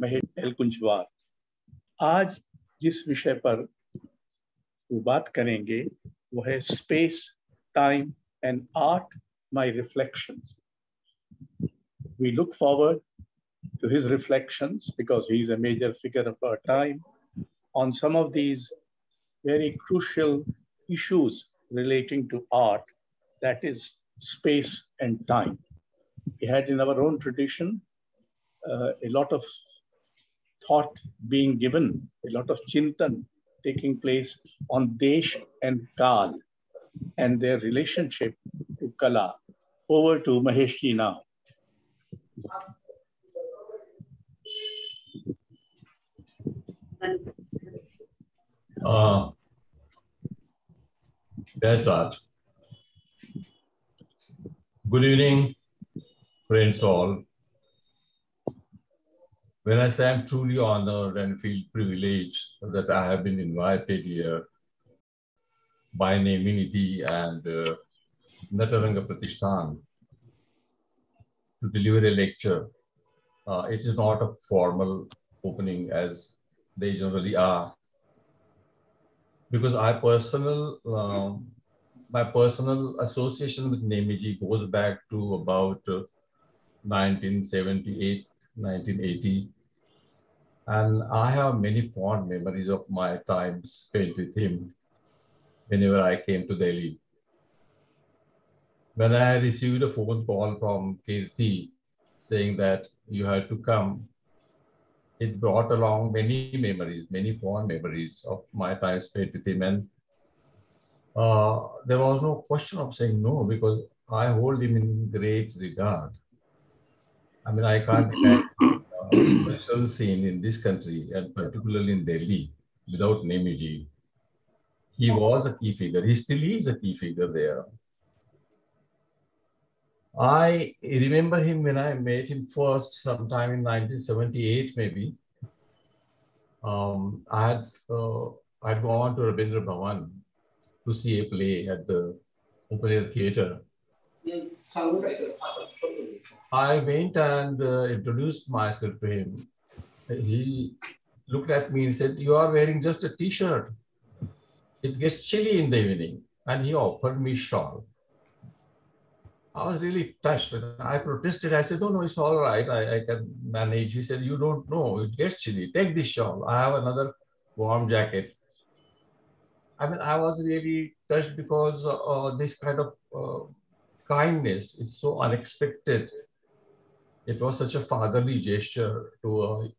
Mahesh L कुंजवार आज जिस विषय पर वो बात करेंगे वो है space time and art my reflections we look forward to his reflections because he's a major figure of our time on some of these very crucial issues relating to art that is space and time we had in our own tradition uh, a lot of thought being given, a lot of chintan taking place on Desh and Kal and their relationship to Kala. Over to Maheshji now. Uh, let's start. Good evening, friends all. When I say I'm truly honored and feel privileged that I have been invited here by Neminiti and uh, Natarang Pratishthan to deliver a lecture, uh, it is not a formal opening as they generally are. Because I personal, um, my personal association with Nemiji goes back to about uh, 1978, 1980. And I have many fond memories of my time spent with him whenever I came to Delhi. When I received a phone call from Kirti saying that you had to come, it brought along many memories, many fond memories of my time spent with him. And uh, there was no question of saying no because I hold him in great regard. I mean, I can't imagine a scene in this country and particularly in Delhi without Nemiji. He was a key figure. He still is a key figure there. I remember him when I met him first sometime in 1978, maybe. Um, I had uh, I'd gone to Rabindra Bhavan to see a play at the open air theater. I went and uh, introduced myself to him. He looked at me and said, You are wearing just a t shirt. It gets chilly in the evening. And he offered me shawl. I was really touched. I protested. I said, No, no, it's all right. I, I can manage. He said, You don't know. It gets chilly. Take this shawl. I have another warm jacket. I mean, I was really touched because uh, this kind of uh, kindness is so unexpected. It was such a fatherly gesture to a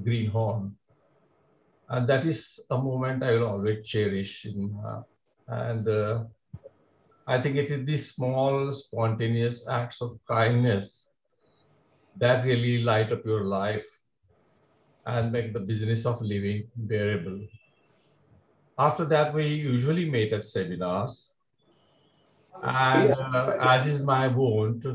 greenhorn. And that is a moment I will always cherish. In, uh, and uh, I think it is these small, spontaneous acts of kindness that really light up your life and make the business of living bearable. After that, we usually meet at seminars. And uh, as is my wont,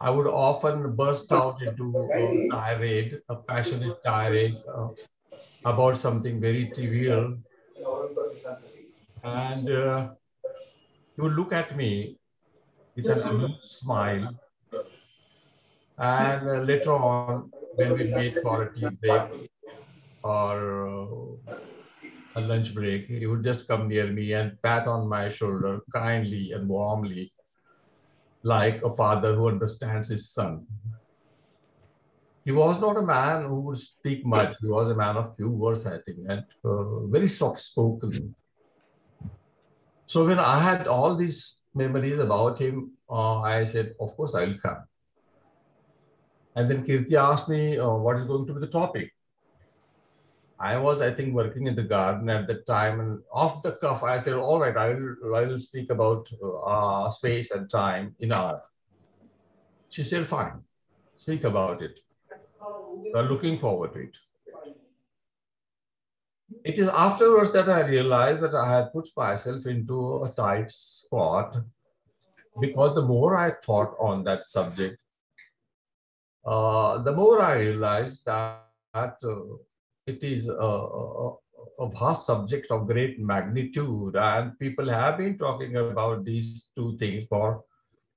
I would often burst out into a tirade, a passionate tirade uh, about something very trivial. And uh, he would look at me with an amused smile. And uh, later on, when we meet for a tea break or uh, a lunch break, he would just come near me and pat on my shoulder kindly and warmly, like a father who understands his son. He was not a man who would speak much. He was a man of few words, I think, and uh, very soft spoken. So when I had all these memories about him, uh, I said, of course, I will come. And then Kirti asked me, uh, what is going to be the topic? I was, I think, working in the garden at the time, and off the cuff, I said, "All right, I will, I will speak about uh, space and time in art." She said, "Fine, speak about it. We're looking forward to it." It is afterwards that I realized that I had put myself into a tight spot because the more I thought on that subject, uh, the more I realized that. that uh, it is a, a, vast subject of great magnitude and people have been talking about these two things for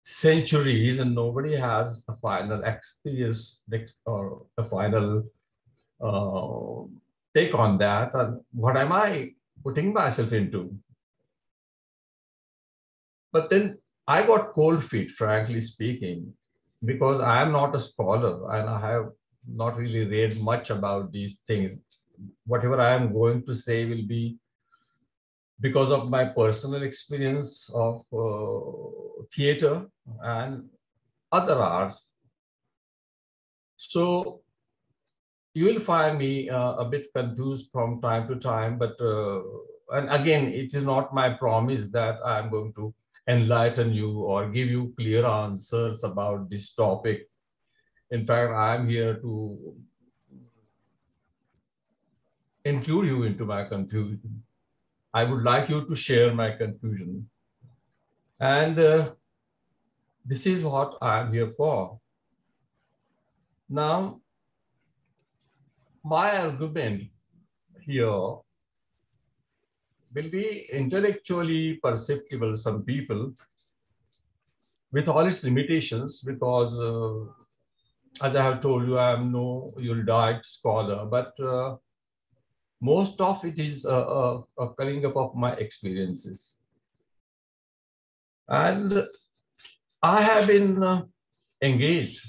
centuries and nobody has a final experience or a final uh, take on that. And what am I putting myself into? But then I got cold feet, frankly speaking, because I am not a scholar and I have not really read much about these things. Whatever I am going to say will be because of my personal experience of uh, theater and other arts. So you will find me uh, a bit confused from time to time, but uh, and again, it is not my promise that I'm going to enlighten you or give you clear answers about this topic. In fact, I'm here to include you into my confusion. I would like you to share my confusion. And uh, this is what I'm here for. Now, my argument here will be intellectually perceptible some people with all its limitations because uh, as I have told you, I am no erudite scholar, but uh, most of it is a, a, a coming up of my experiences. And I have been uh, engaged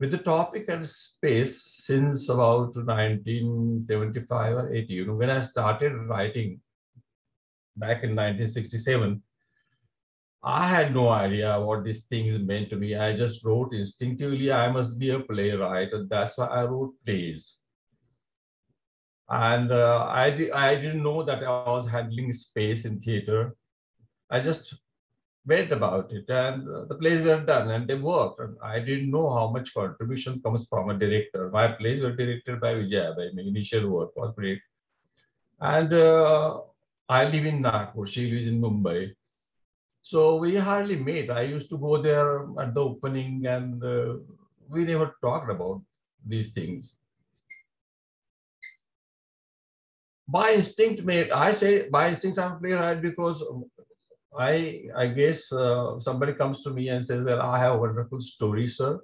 with the topic and space since about 1975 or 80. You know, when I started writing back in 1967, I had no idea what these things meant to me. I just wrote instinctively, I must be a playwright. And that's why I wrote plays. And uh, I, di I didn't know that I was handling space in theater. I just read about it and uh, the plays were done and they worked. And I didn't know how much contribution comes from a director. My plays were directed by Vijay. My initial work was great. And uh, I live in Nagpur. She lives in Mumbai. So we hardly met. I used to go there at the opening and uh, we never talked about these things. By instinct, mate, I say by instinct I'm playwright because I I guess uh, somebody comes to me and says, "Well, I have a wonderful story, sir.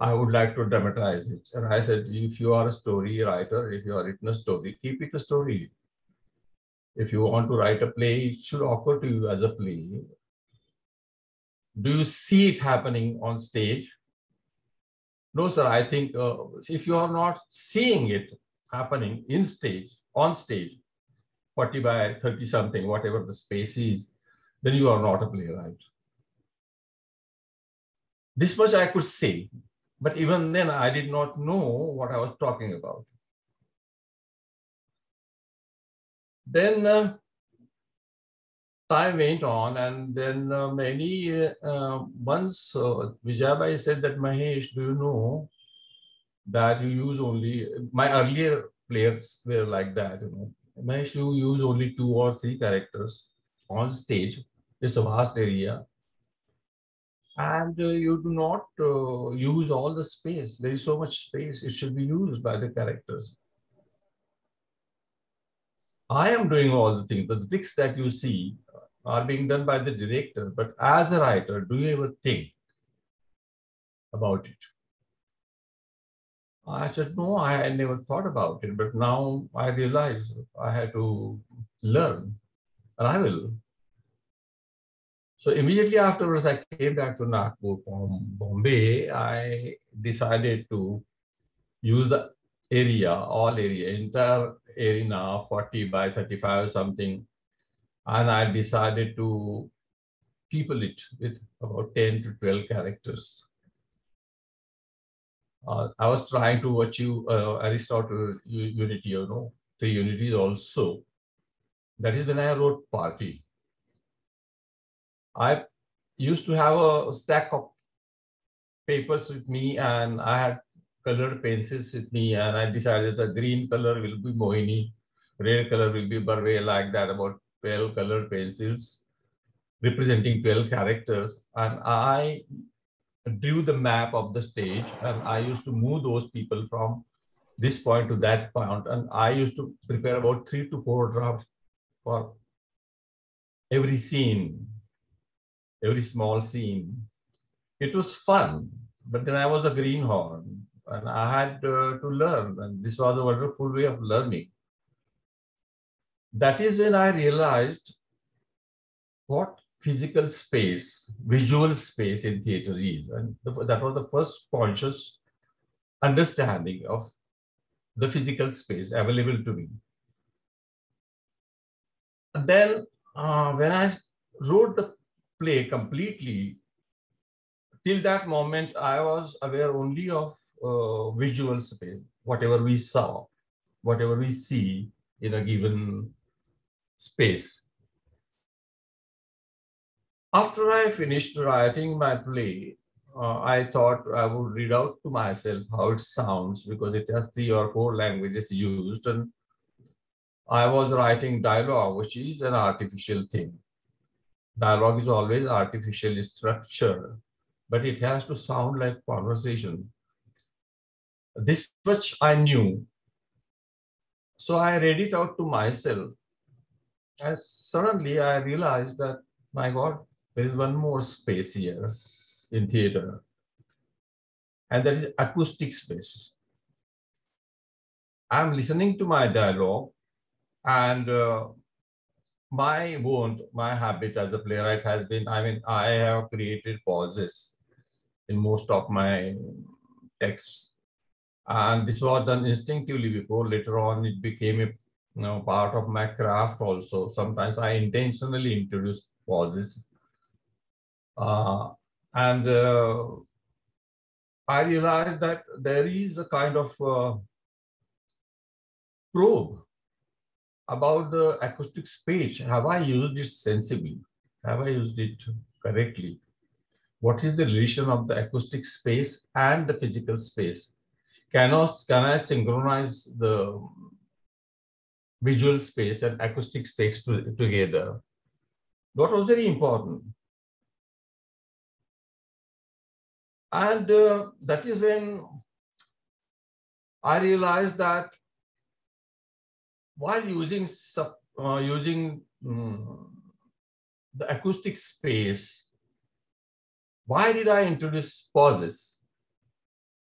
I would like to dramatize it." And I said, "If you are a story writer, if you are written a story, keep it a story. If you want to write a play, it should occur to you as a play. Do you see it happening on stage? No, sir. I think uh, if you are not seeing it happening in stage, on stage, 40 by 30 something, whatever the space is, then you are not a playwright. This much I could say, but even then I did not know what I was talking about. Then uh, time went on and then uh, many uh, months, uh, Vijayabai said that, Mahesh, do you know that you use only, my earlier players were like that, you know. Mahesh, you use only two or three characters on stage it's a vast area. And uh, you do not uh, use all the space. There is so much space. It should be used by the characters. I am doing all the things. The tricks that you see are being done by the director. But as a writer, do you ever think about it? I said, no, I never thought about it. But now I realize I had to learn, and I will. So immediately afterwards, I came back to Nagpur from Bombay. I decided to use the area, all area, entire arena, 40 by 35 or something. And I decided to people it with about 10 to 12 characters. Uh, I was trying to achieve uh, Aristotle unity, you know, three unities also. That is when I wrote party. I used to have a stack of papers with me and I had colored pencils with me and I decided the green color will be Mohini, red color will be Barve, like that, about 12 colored pencils representing 12 characters. And I drew the map of the stage and I used to move those people from this point to that point. And I used to prepare about three to four drafts for every scene every small scene. It was fun, but then I was a greenhorn and I had uh, to learn, and this was a wonderful way of learning. That is when I realized what physical space, visual space in theater is. And that was the first conscious understanding of the physical space available to me. And then uh, when I wrote the play completely, till that moment, I was aware only of uh, visual space, whatever we saw, whatever we see in a given space. After I finished writing my play, uh, I thought I would read out to myself how it sounds because it has three or four languages used. And I was writing dialogue, which is an artificial thing. Dialogue is always artificially structured, but it has to sound like conversation. This much I knew. So I read it out to myself. And suddenly I realized that, my God, there is one more space here in theater, and that is acoustic space. I'm listening to my dialogue, and uh, my wound, my habit as a playwright has been, I mean, I have created pauses in most of my texts. And this was done instinctively before. Later on, it became a you know, part of my craft also. Sometimes I intentionally introduce pauses. Uh, and uh, I realized that there is a kind of uh, probe about the acoustic space. Have I used it sensibly? Have I used it correctly? What is the relation of the acoustic space and the physical space? Can I, can I synchronize the visual space and acoustic space to, together? That was very important. And uh, that is when I realized that while using sub, uh, using um, the acoustic space, why did I introduce pauses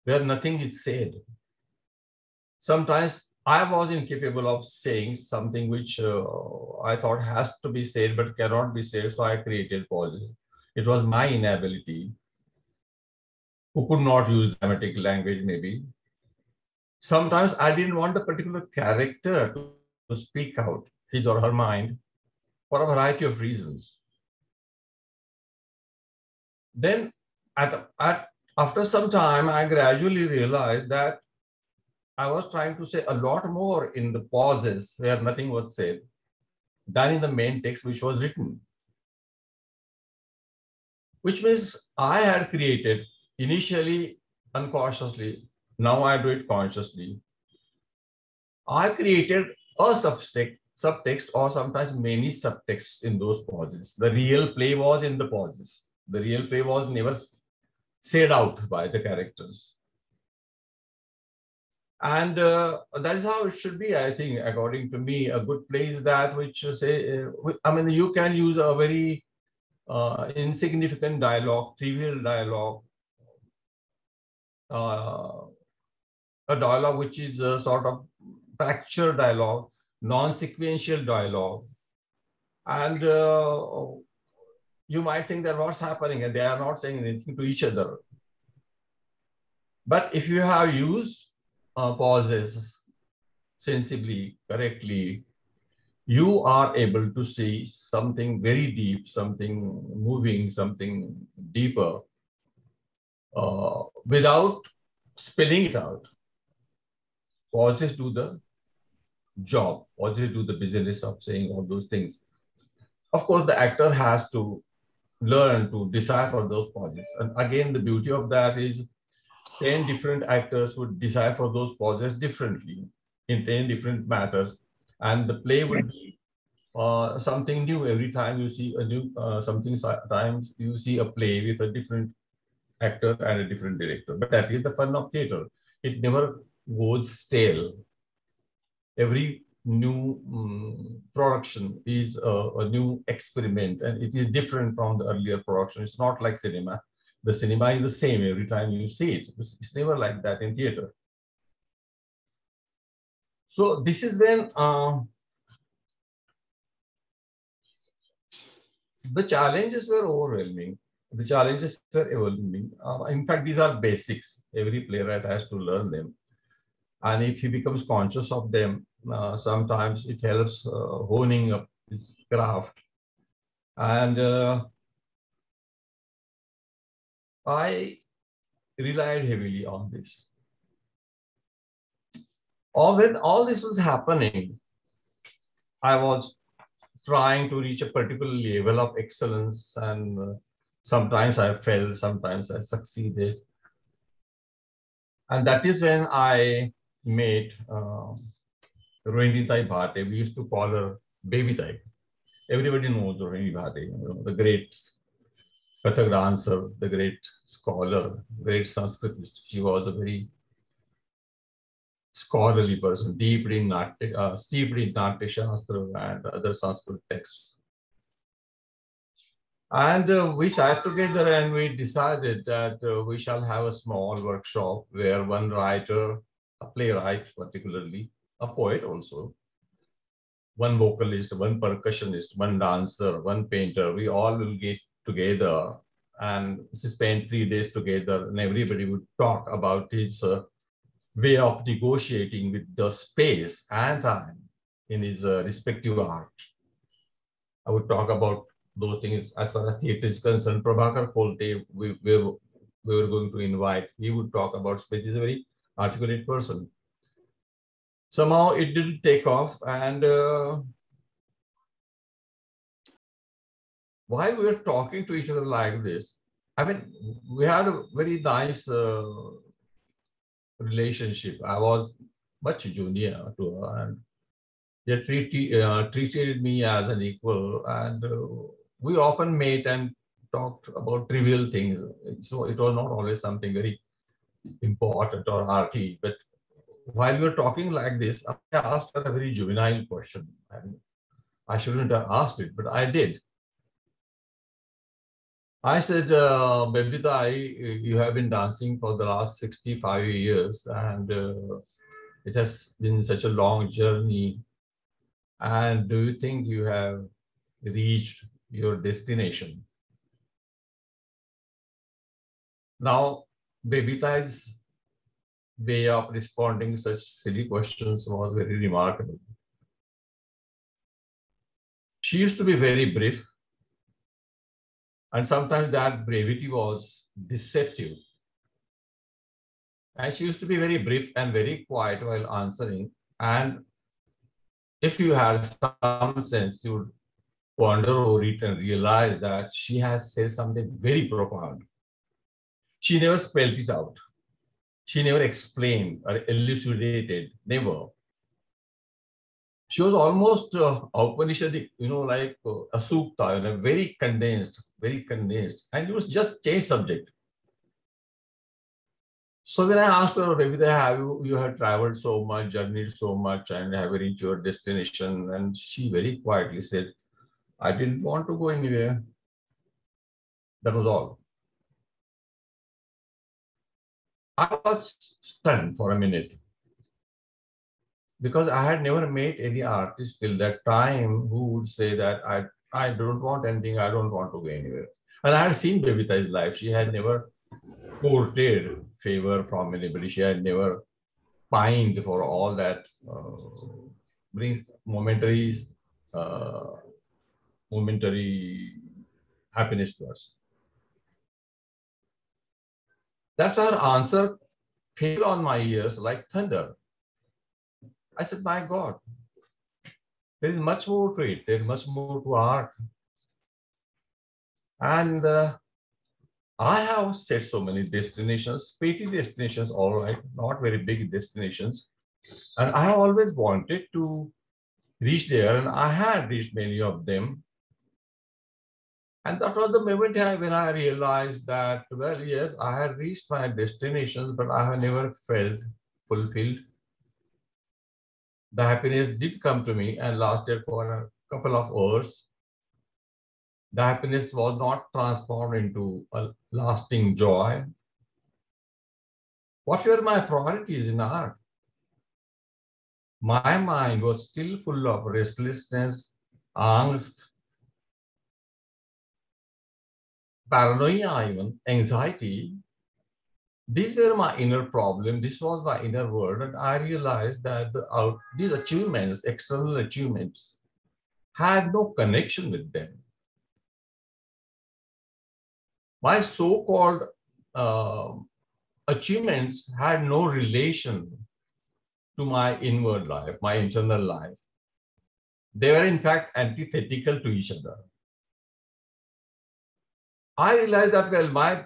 where nothing is said? Sometimes I was incapable of saying something which uh, I thought has to be said but cannot be said, so I created pauses. It was my inability who could not use dramatic language, maybe. Sometimes I didn't want a particular character to, to speak out his or her mind for a variety of reasons. Then, at, at, after some time, I gradually realized that I was trying to say a lot more in the pauses where nothing was said than in the main text which was written. Which means I had created initially unconsciously, now I do it consciously. I created a subtext, subtext or sometimes many subtexts in those pauses. The real play was in the pauses. The real play was never said out by the characters. And uh, that is how it should be, I think, according to me. A good play is that which uh, say, uh, I mean, you can use a very uh, insignificant dialogue, trivial dialogue, uh, a dialogue which is a sort of fracture dialogue, non-sequential dialogue. And uh, you might think that what's happening and they are not saying anything to each other. But if you have used uh, pauses sensibly, correctly, you are able to see something very deep, something moving, something deeper uh, without spelling it out. Pauses do the job, pauses do the business of saying all those things. Of course, the actor has to learn to decipher those pauses. And again, the beauty of that is 10 different actors would decipher those pauses differently in 10 different matters. And the play would be uh, something new every time you see a new uh, something times you see a play with a different actor and a different director. But that is the fun of theater. It never goes stale. Every new um, production is a, a, new experiment and it is different from the earlier production. It's not like cinema. The cinema is the same every time you see it. It's, it's never like that in theater. So this is when uh, the challenges were overwhelming. The challenges were overwhelming. Uh, in fact, these are basics. Every playwright has to learn them. And if he becomes conscious of them, uh, sometimes it helps uh, honing up his craft. And uh, I relied heavily on this. All when all this was happening, I was trying to reach a particular level of excellence and uh, sometimes I failed, sometimes I succeeded. And that is when I met um, Rohini Tai Bhate. We used to call her Baby Tai. Everybody knows Rohini Bhate, you know, the great Kathak dancer, the great scholar, great Sanskritist. She was a very scholarly person, deeply in Natya, uh, steeped in Natya Shastra and other Sanskrit texts. And uh, we sat together and we decided that uh, we shall have a small workshop where one writer, a playwright particularly, a poet also, one vocalist, one percussionist, one dancer, one painter, we all will get together and spend three days together and everybody would talk about his uh, way of negotiating with the space and time in his uh, respective art. I would talk about those things as far as theater is concerned. Prabhakar Kolte, we, we, we were going to invite, he would talk about space. He's a very articulate person somehow it didn't take off and uh, while we were talking to each other like this? I mean we had a very nice uh, relationship. I was much junior to her and they treated, uh, treated me as an equal and uh, we often met and talked about trivial things. So it was not always something very important or arty but while we were talking like this, I asked her a very juvenile question. And I shouldn't have asked it, but I did. I said, uh, Baby Tai, you have been dancing for the last 65 years, and uh, it has been such a long journey. And do you think you have reached your destination? Now, Baby Tai's way of responding such silly questions was very remarkable. She used to be very brief, and sometimes that brevity was deceptive. And she used to be very brief and very quiet while answering. And if you had some sense, you would ponder over it and realize that she has said something very profound. She never spelled it out she never explained or elucidated, never. She was almost uh, Upanishadic, you know, like uh, a sukta, you know, very condensed, very condensed, and it was just change subject. So when I asked her, Ravida, have you, you have traveled so much, journeyed so much, and have reached your destination? And she very quietly said, I didn't want to go anywhere. That was all. I was stunned for a minute because I had never met any artist till that time who would say that I, I don't want anything, I don't want to go anywhere. And I had seen Baby Tai's life. She had never courted favor from anybody. She had never pined for all that uh, brings momentary, uh, momentary happiness to us. That's why her answer fell on my ears like thunder. I said, My God, there is much more to it. There is much more to art. And uh, I have set so many destinations, petty destinations, all right, not very big destinations. And I have always wanted to reach there, and I had reached many of them. And that was the moment when I realized that, well, yes, I had reached my destinations, but I have never felt fulfilled. the happiness did come to me and lasted for a couple of hours. The happiness was not transformed into a lasting joy. What were my priorities in art? My mind was still full of restlessness, angst, paranoia, even anxiety. These were my inner problem. This was my inner world. And I realized that the, these achievements, external achievements, had no connection with them. My so-called uh, achievements had no relation to my inward life, my internal life. They were in fact antithetical to each other. I realized that, well, my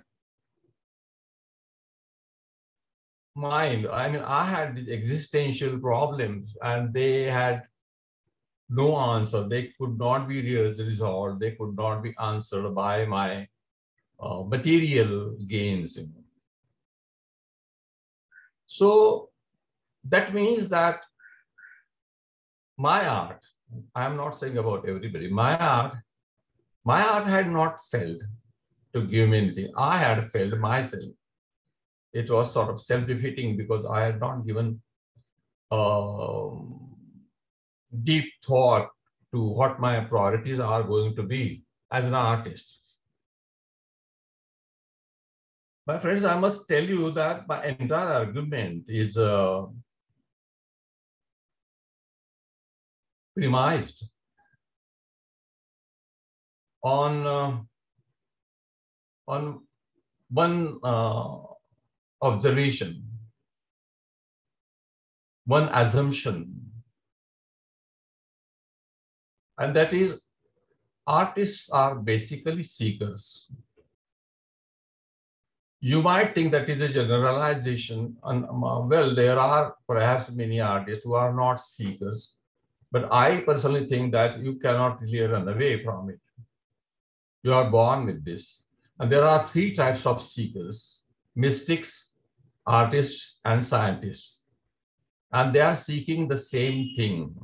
mind, I mean, I had these existential problems and they had no answer. They could not be resolved. They could not be answered by my uh, material gains. You know. So that means that my art, I'm not saying about everybody, my art, my art had not failed to give me anything. I had failed myself. It was sort of self-defeating because I had not given uh, deep thought to what my priorities are going to be as an artist. My friends, I must tell you that my entire argument is uh, premised on uh, on one uh, observation, one assumption, and that is artists are basically seekers. You might think that is a generalization, and uh, well, there are perhaps many artists who are not seekers, but I personally think that you cannot really run away from it. You are born with this. And there are three types of seekers, mystics, artists, and scientists. And they are seeking the same thing,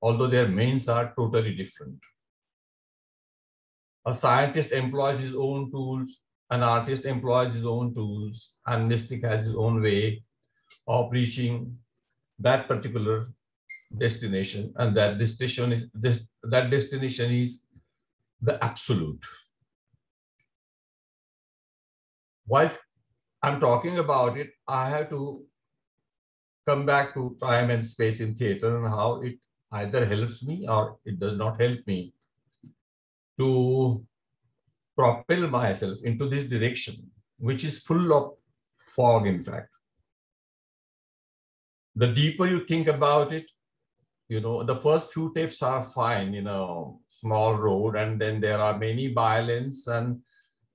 although their means are totally different. A scientist employs his own tools, an artist employs his own tools, and mystic has his own way of reaching that particular destination. And that destination is, that destination is the absolute while I'm talking about it, I have to come back to time and space in theater and how it either helps me or it does not help me to propel myself into this direction, which is full of fog, in fact. The deeper you think about it, you know, the first few tips are fine, you know, small road, and then there are many violence and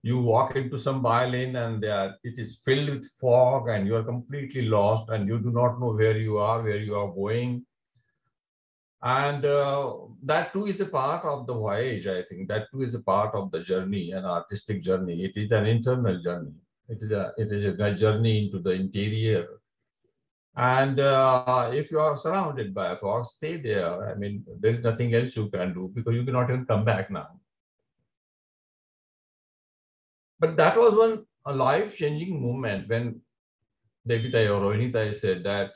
you walk into some violin and it is filled with fog and you are completely lost and you do not know where you are, where you are going. And uh, that too is a part of the voyage, I think. That too is a part of the journey, an artistic journey. It is an internal journey. It is a, it is a journey into the interior. And uh, if you are surrounded by a fog, stay there. I mean, there is nothing else you can do because you cannot even come back now. But that was one a life-changing moment when Devita or Rohini Tai said that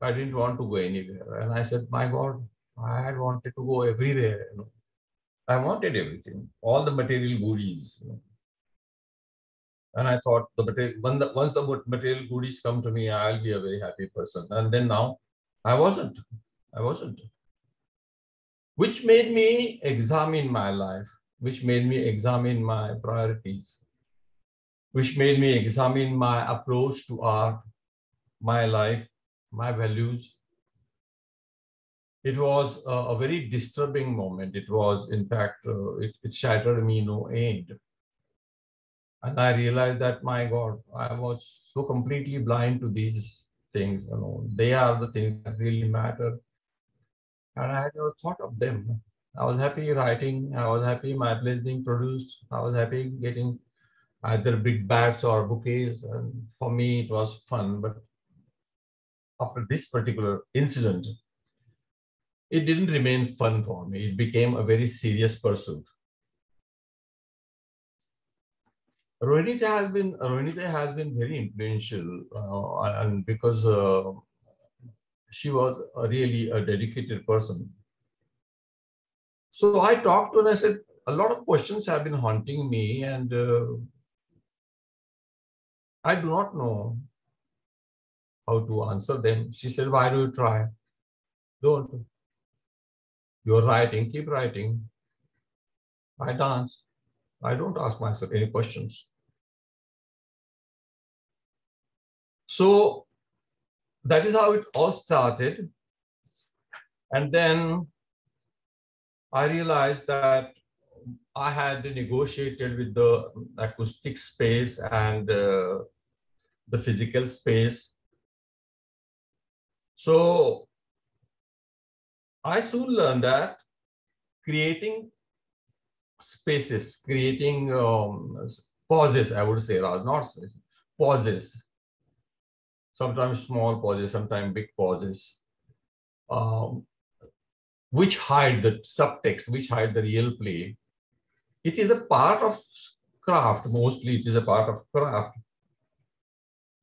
I didn't want to go anywhere. And I said, my God, I had wanted to go everywhere. You know. I wanted everything, all the material goodies. You know. And I thought the material, when the, once the material goodies come to me, I'll be a very happy person. And then now I wasn't. I wasn't. Which made me examine my life, which made me examine my priorities which made me examine my approach to art, my life, my values. It was a, a very disturbing moment. It was, in fact, uh, it, it shattered me no end. And I realized that, my God, I was so completely blind to these things. You know, they are the things that really matter. And I had never thought of them. I was happy writing. I was happy my plays being produced. I was happy getting either big bats or bouquets. And for me, it was fun. But after this particular incident, it didn't remain fun for me. It became a very serious pursuit. Rohini Tai has been Rohini Tai has been very influential, uh, and because uh, she was a really a dedicated person. So I talked to her and I said, a lot of questions have been haunting me, and uh, I do not know how to answer them. She said, Why do you try? Don't. You're writing, keep writing. I dance. I don't ask myself any questions. So that is how it all started. And then I realized that I had negotiated with the acoustic space and uh, the physical space. So I soon learned that creating spaces, creating um, pauses, I would say, rather not spaces, pauses, sometimes small pauses, sometimes big pauses, um, which hide the subtext, which hide the real play. It is a part of craft, mostly it is a part of craft.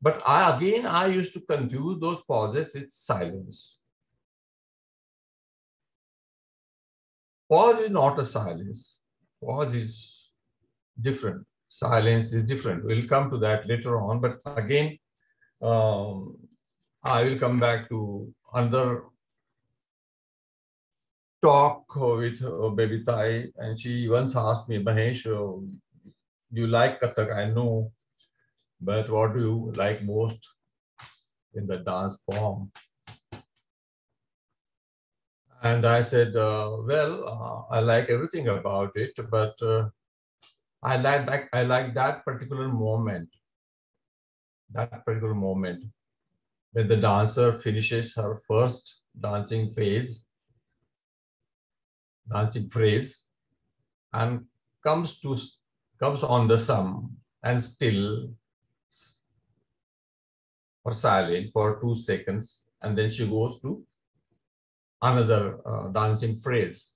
But I, again, I used to confuse those pauses with silence. Pause is not a silence. Pause is different. Silence is different. We'll come to that later on. But again, um, I will come back to another talk with uh, Baby Tai, and she once asked me, Mahesh, uh, you like Kathak? I know, but what do you like most in the dance form? And I said, uh, well, uh, I like everything about it, but uh, I like that, I like that particular moment, that particular moment when the dancer finishes her first dancing phase, dancing phrase, and comes to comes on the sam and still for silent for two seconds, and then she goes to another uh, dancing phrase.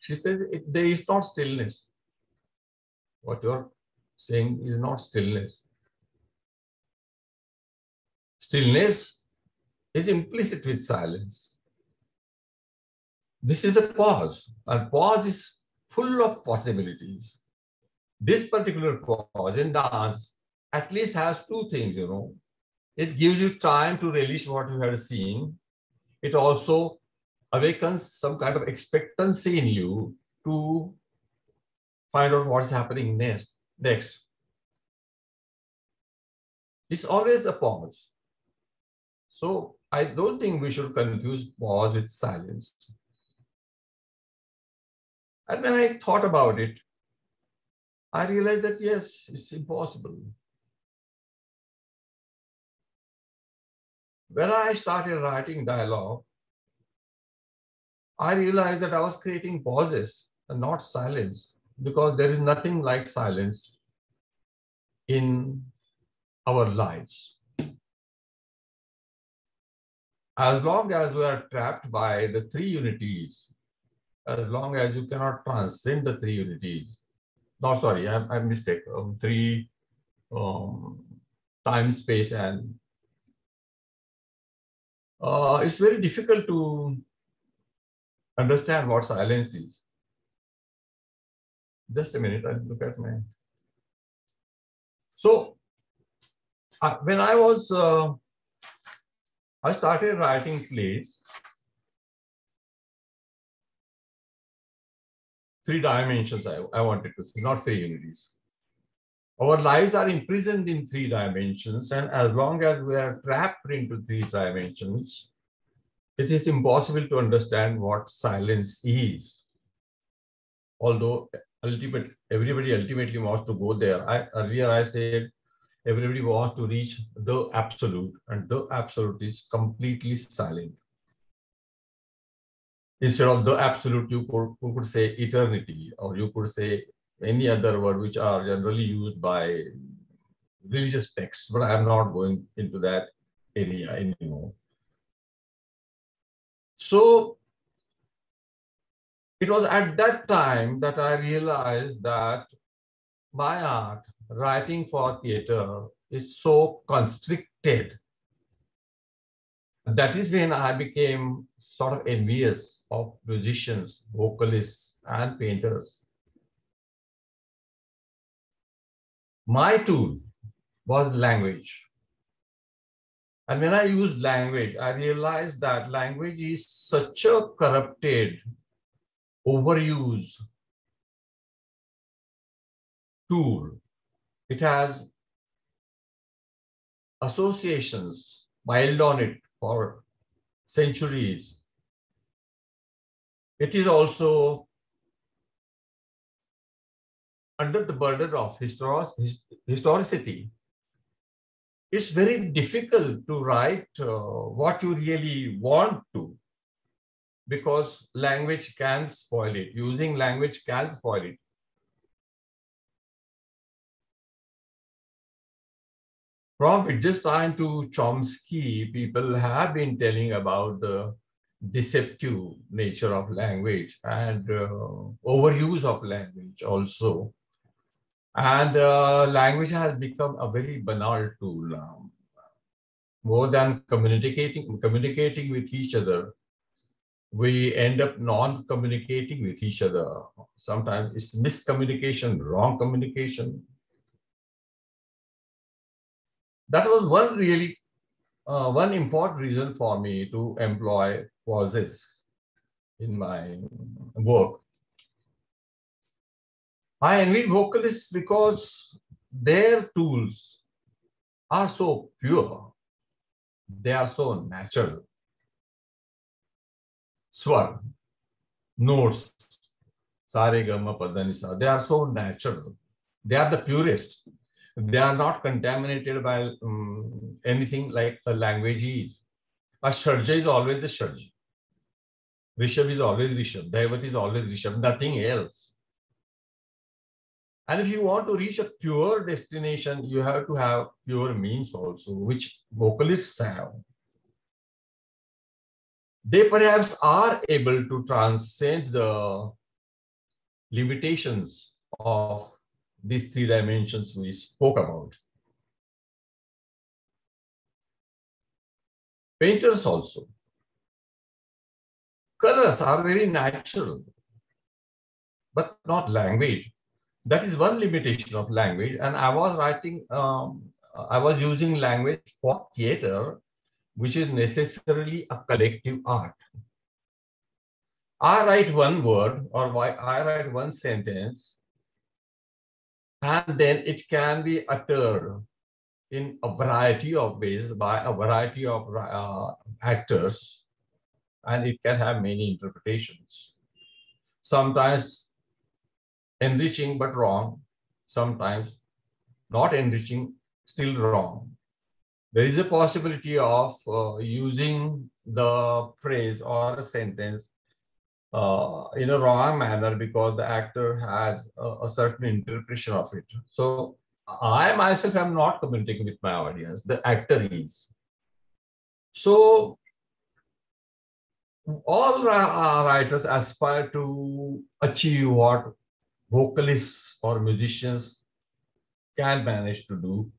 She says, there is not stillness. What you're saying is not stillness. Stillness is implicit with silence. This is a pause, and pause is full of possibilities. This particular pause in dance at least has two things, you know. It gives you time to release what you have seen. It also awakens some kind of expectancy in you to find out what's happening next. Next. It's always a pause. So I don't think we should confuse pause with silence. And when I thought about it, I realized that yes, it's impossible. When I started writing dialogue, I realized that I was creating pauses and not silence because there is nothing like silence in our lives. As long as we are trapped by the three unities, as long as you cannot transcend the three unities, no, sorry, I'm, I'm mistaken, um, three um, time, space, and uh, it's very difficult to understand what silence is. Just a minute, I'll look at my. So, uh, when I was, uh, I started writing plays, three dimensions I, I wanted to not three unities. Our lives are imprisoned in three dimensions, and as long as we are trapped into three dimensions, it is impossible to understand what silence is. Although ultimate, everybody ultimately wants to go there. I, earlier I said everybody wants to reach the absolute, and the absolute is completely silent. Instead of the absolute, you could, you could say eternity, or you could say any other word which are generally used by religious texts, but I'm not going into that area anymore. So it was at that time that I realized that my art, writing for theater, is so constricted. That is when I became sort of envious of musicians, vocalists, and painters. My tool was language. And when I used language, I realized that language is such a corrupted, overused tool. It has associations piled on it for centuries. It is also under the burden of historicity it's very difficult to write uh, what you really want to because language can spoil it. Using language can spoil it. From Wittgenstein to Chomsky, people have been telling about the deceptive nature of language and uh, overuse of language also. And uh, language has become a very banal tool. More than communicating, communicating with each other, we end up non-communicating with each other. Sometimes it's miscommunication, wrong communication. That was one really, uh, one important reason for me to employ pauses in my work. I envy vocalists because their tools are so pure. They are so natural. Swar, notes, sare gama padanisa, they are so natural. They are the purest. They are not contaminated by um, anything like a language is. A Shadja is always the Shadja. Rishabh is always Rishabh. Dhaivat is always Rishabh, nothing else. And if you want to reach a pure destination, you have to have pure means also, which vocalists have. They perhaps are able to transcend the limitations of these three dimensions we spoke about. Painters also. Colors are very natural, but not language that is one limitation of language. And I was writing, um, I was using language for theater, which is necessarily a collective art. I write one word or why I write one sentence, and then it can be uttered in a variety of ways by a variety of uh, actors, and it can have many interpretations. Sometimes enriching but wrong, sometimes not enriching, still wrong. There is a possibility of uh, using the phrase or a sentence uh, in a wrong manner because the actor has a, a, certain interpretation of it. So I myself am not communicating with my audience, the actor is. So all writers aspire to achieve what vocalists or musicians can manage to do,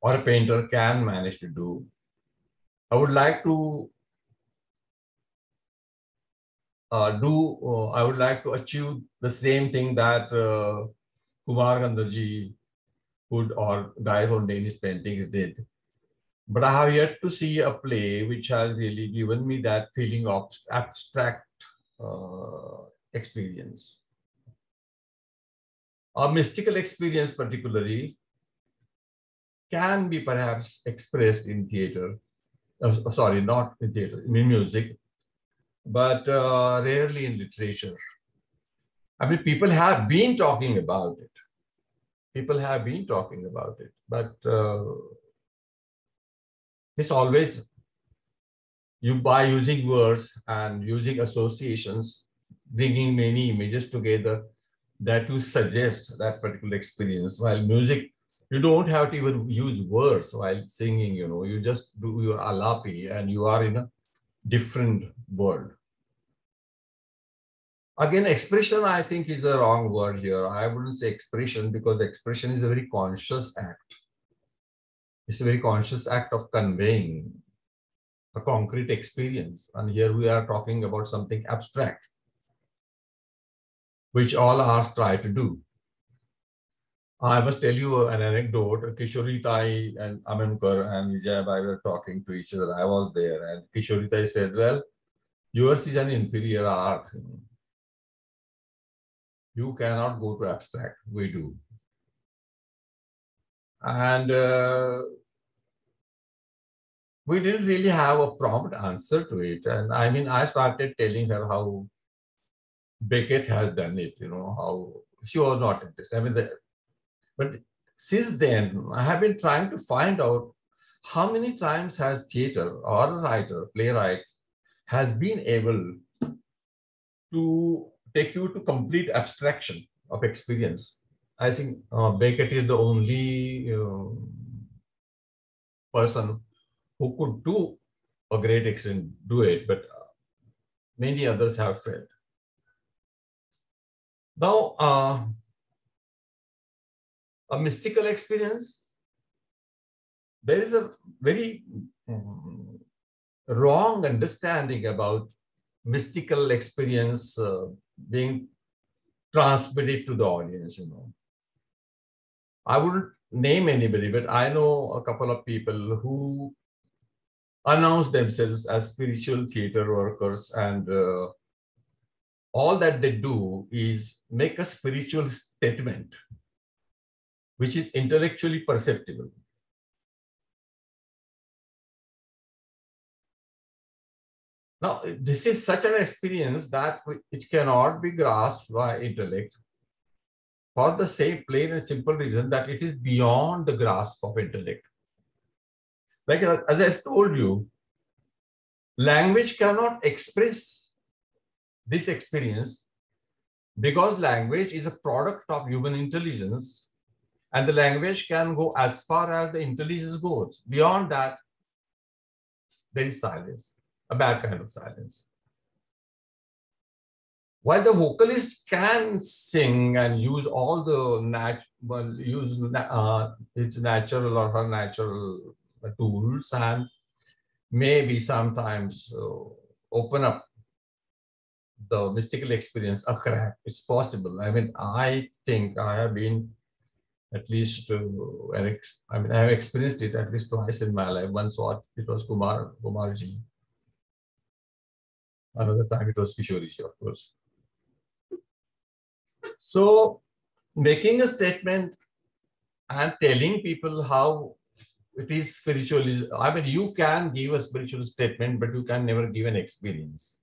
or a painter can manage to do. I would like to uh, do, uh, I would like to achieve the same thing that uh, Kumar Gandharvaji could or Gaitonde's paintings did. But I have yet to see a play which has really given me that feeling of abstract uh, experience. A mystical experience, particularly, can be perhaps expressed in theater. Uh, sorry, not in theater, in music, but uh, rarely in literature. I mean, people have been talking about it. People have been talking about it, but uh, it's always you by using words and using associations, bringing many images together, that you suggest that particular experience. While music, you don't have to even use words while singing, you know, you just do your alapi and you are in a different world. Again, expression, I think, is a wrong word here. I wouldn't say expression because expression is a very conscious act. It's a very conscious act of conveying a concrete experience. And here we are talking about something abstract, which all arts try to do. I must tell you an anecdote. Kishoritai and Amonkar and Vijayabai were talking to each other. I was there, and Kishoritai said, Well, yours is an inferior art. You cannot go to abstract. We do. And uh, we didn't really have a prompt answer to it. And I mean, I started telling her how Beckett has done it, you know, how she was not interested. I mean, the, but since then, I have been trying to find out how many times has theater or a writer, playwright, has been able to take you to complete abstraction of experience. I think uh, Beckett is the only uh, person who could do a great extent do it, but many others have failed. Now, uh, a mystical experience, there is a very um, wrong understanding about mystical experience uh, being transmitted to the audience, you know. I wouldn't name anybody, but I know a couple of people who announce themselves as spiritual theater workers and uh, all that they do is make a spiritual statement which is intellectually perceptible. Now, this is such an experience that it cannot be grasped by intellect for the same plain and simple reason that it is beyond the grasp of intellect. Like as I told you, language cannot express this experience because language is a product of human intelligence and the language can go as far as the intelligence goes. Beyond that, there is silence, a bad kind of silence. While the vocalist can sing and use all the nat well, use uh, its natural or her natural tools and maybe sometimes uh, open up the mystical experience crack. It's possible. I mean, I think I have been at least uh, I mean I have experienced it at least twice in my life. Once what it was Kumar Kumarji. Another time it was Kishoriji, of course. So making a statement and telling people how it is spiritual is, I mean you can give a spiritual statement, but you can never give an experience.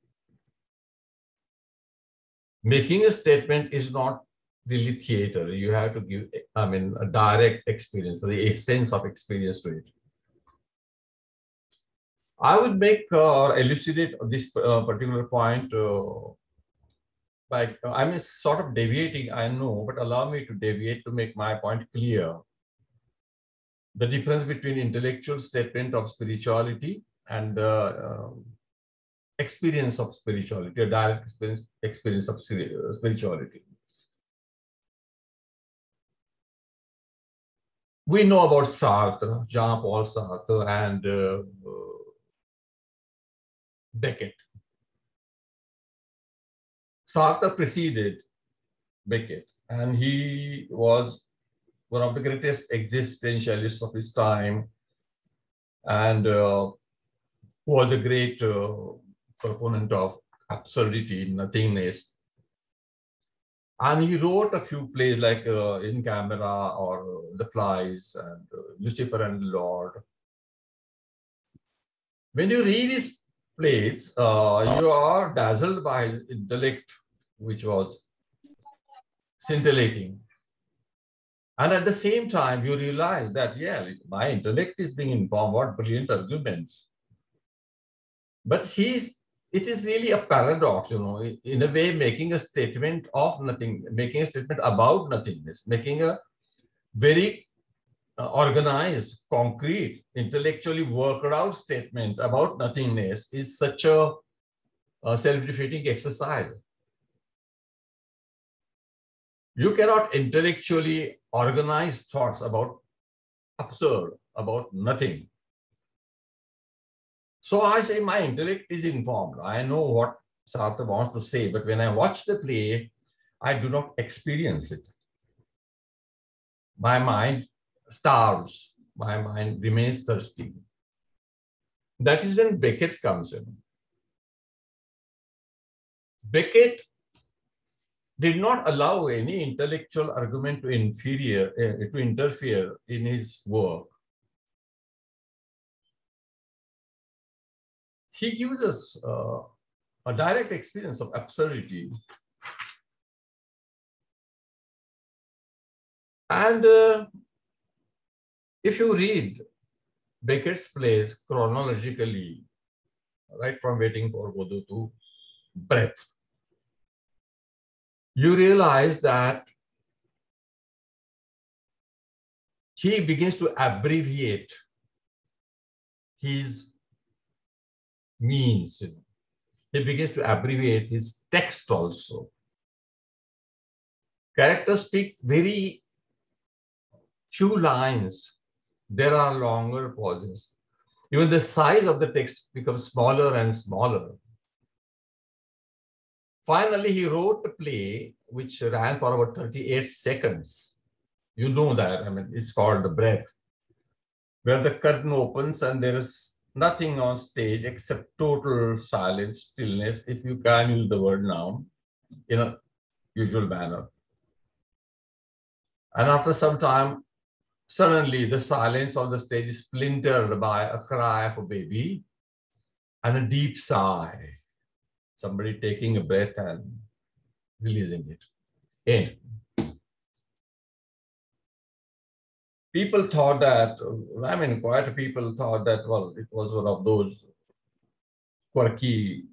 Making a statement is not really theater. You have to give, I mean, a direct experience, the sense of experience to it. I would make uh, or elucidate this uh, particular point uh, by, I mean, sort of deviating, I know, but allow me to deviate to make my point clear. The difference between intellectual statement of spirituality and uh, experience of spirituality, a direct experience, experience of spirituality. we know about Sartre, Jean-Paul Sartre, and uh, Beckett. Sartre preceded Beckett, and he was one of the greatest existentialists of his time, and uh, was a great uh, proponent of absurdity, nothingness, and he wrote a few plays like uh, In Camera or The Flies and uh, Lucifer and the Lord. When you read his plays, uh, you are dazzled by his intellect, which was scintillating. And at the same time, you realize that, yeah, my intellect is being informed, what brilliant arguments. But he's it is really a paradox, you know, in a way, making a statement of nothing, making a statement about nothingness, making a very uh, organized, concrete, intellectually worked out statement about nothingness is such a, a self-defeating exercise. You cannot intellectually organize thoughts about absurd, about nothing. So I say my intellect is informed. I know what Sartre wants to say, but when I watch the play, I do not experience it. My mind starves, my mind remains thirsty. That is when Beckett comes in. Beckett did not allow any intellectual argument to, inferior, uh, to interfere in his work. He gives us uh, a direct experience of absurdity. And uh, if you read Beckett's plays chronologically, right from Waiting for Godot to Breath, you realize that he begins to abbreviate his means. You know. He begins to abbreviate his text also. Characters speak very few lines. There are longer pauses. Even the size of the text becomes smaller and smaller. Finally, he wrote a play which ran for about 38 seconds. You know that, I mean, it's called The Breath, where the curtain opens and there is nothing on stage except total silence, stillness, if you can use the word now, in a usual manner. And after some time, suddenly the silence on the stage is splintered by a cry of a baby and a deep sigh somebody taking a breath and releasing it in. People thought that, I mean, quite a people thought that, well, it was one of those quirky,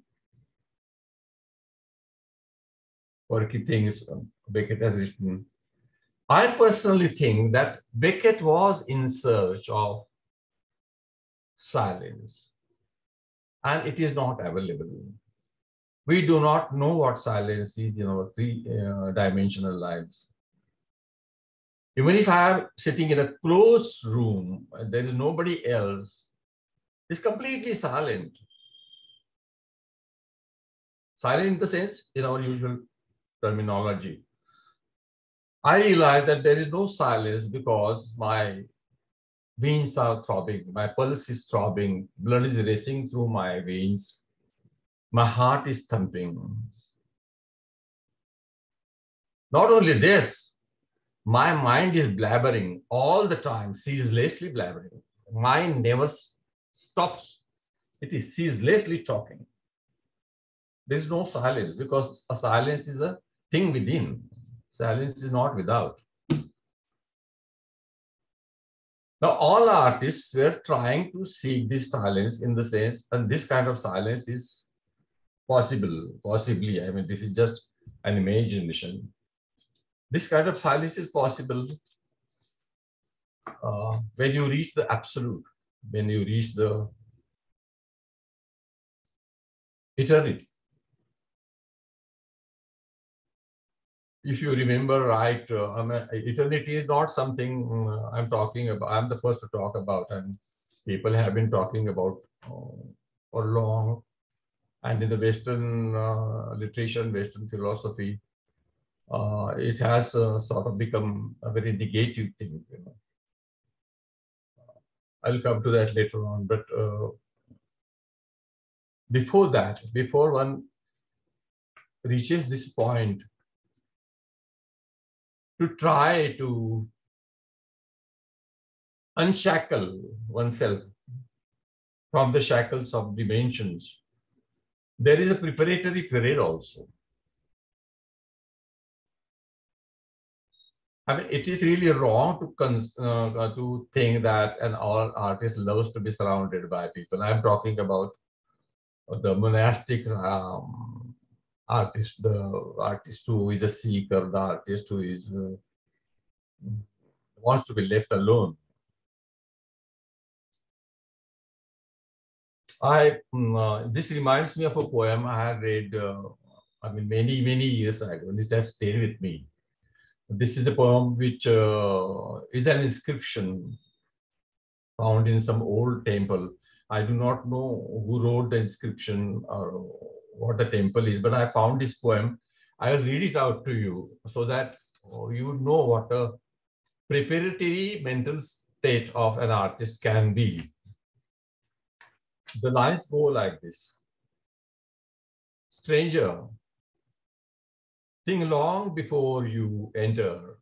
quirky things Beckett has written. I personally think that Beckett was in search of silence and it is not available. We do not know what silence is in our three-dimensional uh, lives. Even if I am sitting in a closed room, and there is nobody else, it's completely silent. Silent in the sense, in our usual terminology. I realize that there is no silence because my veins are throbbing, my pulse is throbbing, blood is racing through my veins. My heart is thumping. Not only this, my mind is blabbering all the time, ceaselessly blabbering. Mind never stops. It is ceaselessly talking. There is no silence because a silence is a thing within. Silence is not without. Now, all artists were trying to seek this silence in the sense, and this kind of silence is possible, possibly. I mean, this is just an imagination. This kind of silence is possible uh, when you reach the absolute, when you reach the eternity. If you remember right, uh, I mean, eternity is not something uh, I'm talking about. I'm the first to talk about, and people have been talking about uh, for long and in the Western uh, literature Western philosophy, uh, it has uh, sort of become a very negative thing. You know. I'll come to that later on, but uh, before that, before one reaches this point, to try to unshackle oneself from the shackles of dimensions there is a preparatory period also. I mean, it is really wrong to cons- uh, uh to think that an artist loves to be surrounded by people. I'm talking about the monastic um, artist, the artist who is a seeker, the artist who is uh, wants to be left alone. I mm, uh, this reminds me of a poem I had read. Uh, I mean, many many years ago, and it has stayed with me. This is a poem which uh, is an inscription found in some old temple. I do not know who wrote the inscription or what the temple is, but I found this poem. I will read it out to you so that uh, you know what a preparatory mental state of an artist can be. The lines go like this. Stranger, think long before you enter.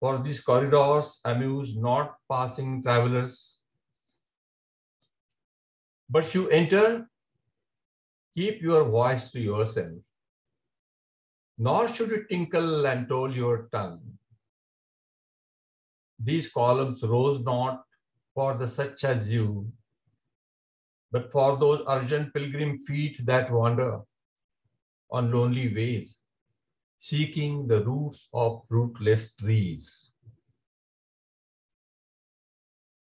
For these corridors amuse not passing travelers. But you enter, keep your voice to yourself. Nor should you tinkle and toll your tongue. These columns rose not for the such as you, but for those urgent pilgrim feet that wander on lonely ways, seeking the roots of rootless trees.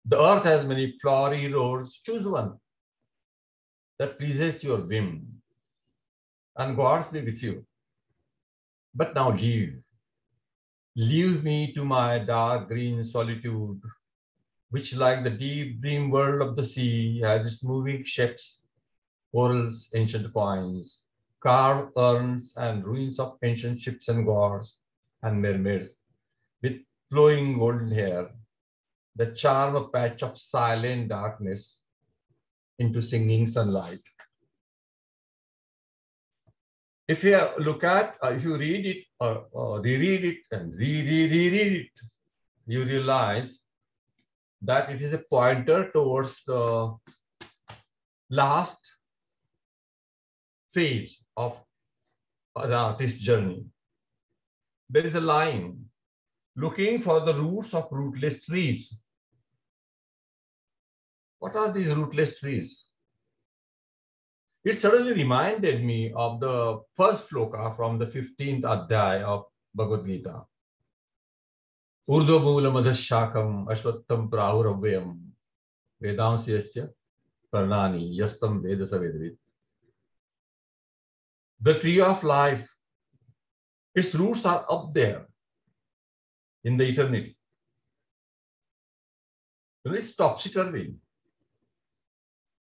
The earth has many flowery roads. Choose one that pleases your whim, and God be with you. But now leave. Leave me to my dark green solitude, which, like the deep dream world of the sea, has its moving ships, corals, ancient coins, carved urns and ruins of ancient ships and gods and mermaids with flowing golden hair that charm a patch of silent darkness into singing sunlight. If you look at, uh, if you read it or, or reread it and re-re-reread it, you realize that it is a pointer towards the last phase of the artist's journey. There is a line, looking for the roots of rootless trees. What are these rootless trees? It suddenly reminded me of the first sloka from the 15th adhyay of Bhagavad Gita. Madhashakam ashwattam prahuravyam vedansiyasya karnani yastam vedasa vedavit the tree of life, its roots are up there in the eternity. It's topsy-turvy.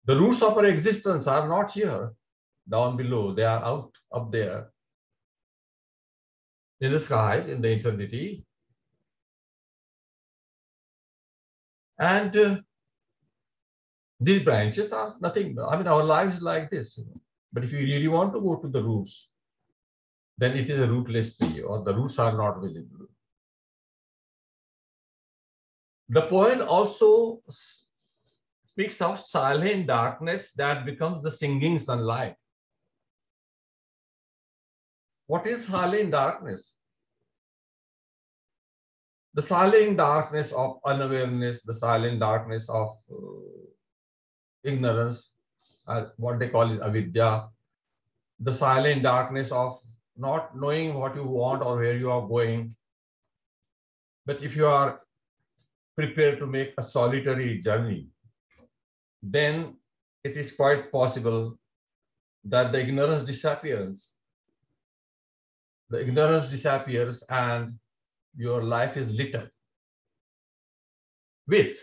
The roots of our existence are not here, down below. They are out, up there. In the sky, in the eternity. And uh, these branches are nothing. I mean, our life is like this. You know? But if you really want to go to the roots, then it is a rootless tree or the roots are not visible. The poem also speaks of silent darkness that becomes the singing sunlight. What is silent darkness? The silent darkness of unawareness, the silent darkness of uh, ignorance, uh, what they call is avidya, the silent darkness of not knowing what you want or where you are going. But if you are prepared to make a solitary journey, then it is quite possible that the ignorance disappears. The ignorance disappears and your life is lit up with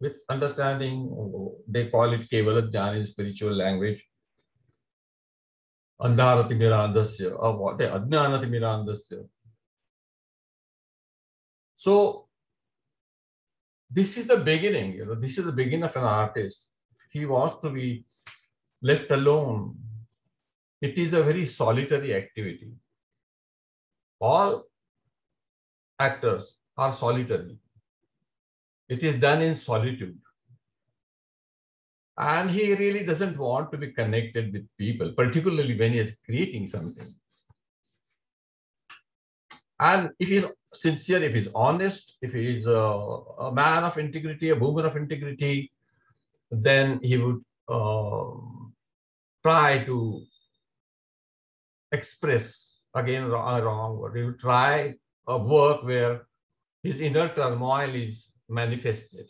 with understanding, they call it Kevala in spiritual language. Andharati Mirandasya, or what? Adnanati Mirandasya. So, this is the beginning, you know, this is the beginning of an artist. He wants to be left alone. It is a very solitary activity. All actors are solitary. It is done in solitude. And he really doesn't want to be connected with people, particularly when he is creating something. And if he's sincere, if he's honest, if he is a, a man of integrity, a woman of integrity, then he would uh, try to express again wrong, wrong he would try a work where his inner turmoil is manifested.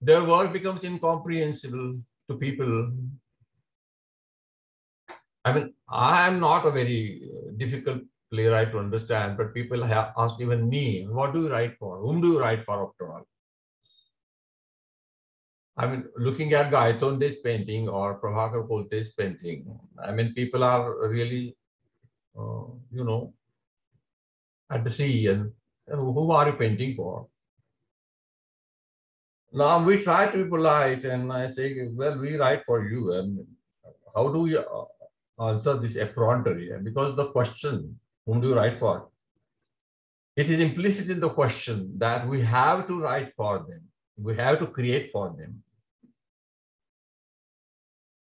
their work becomes incomprehensible to people. I mean, I am not a very uh, difficult playwright to understand, but people have asked even me, what do you write for? Whom do you write for after all? I mean, looking at Gaitonde's painting or Prabhakar Kolte's painting, I mean, people are really, uh, you know, at the sea and who are you painting for? Now we try to be polite and I say, well, we write for you. And how do you uh, answer this effrontery? Because the question, whom do you write for? It is implicit in the question that we have to write for them. We have to create for them.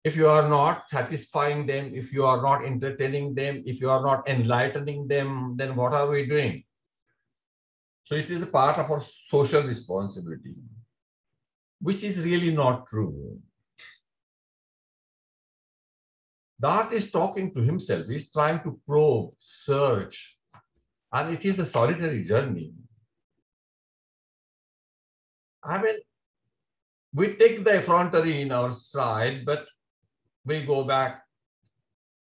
If you are not satisfying them, if you are not entertaining them, if you are not enlightening them, then what are we doing? So it is a part of our social responsibility which is really not true. The artist talking to himself, he's trying to probe, search, and it is a solitary journey. I mean, we take the effrontery in our stride, but we go back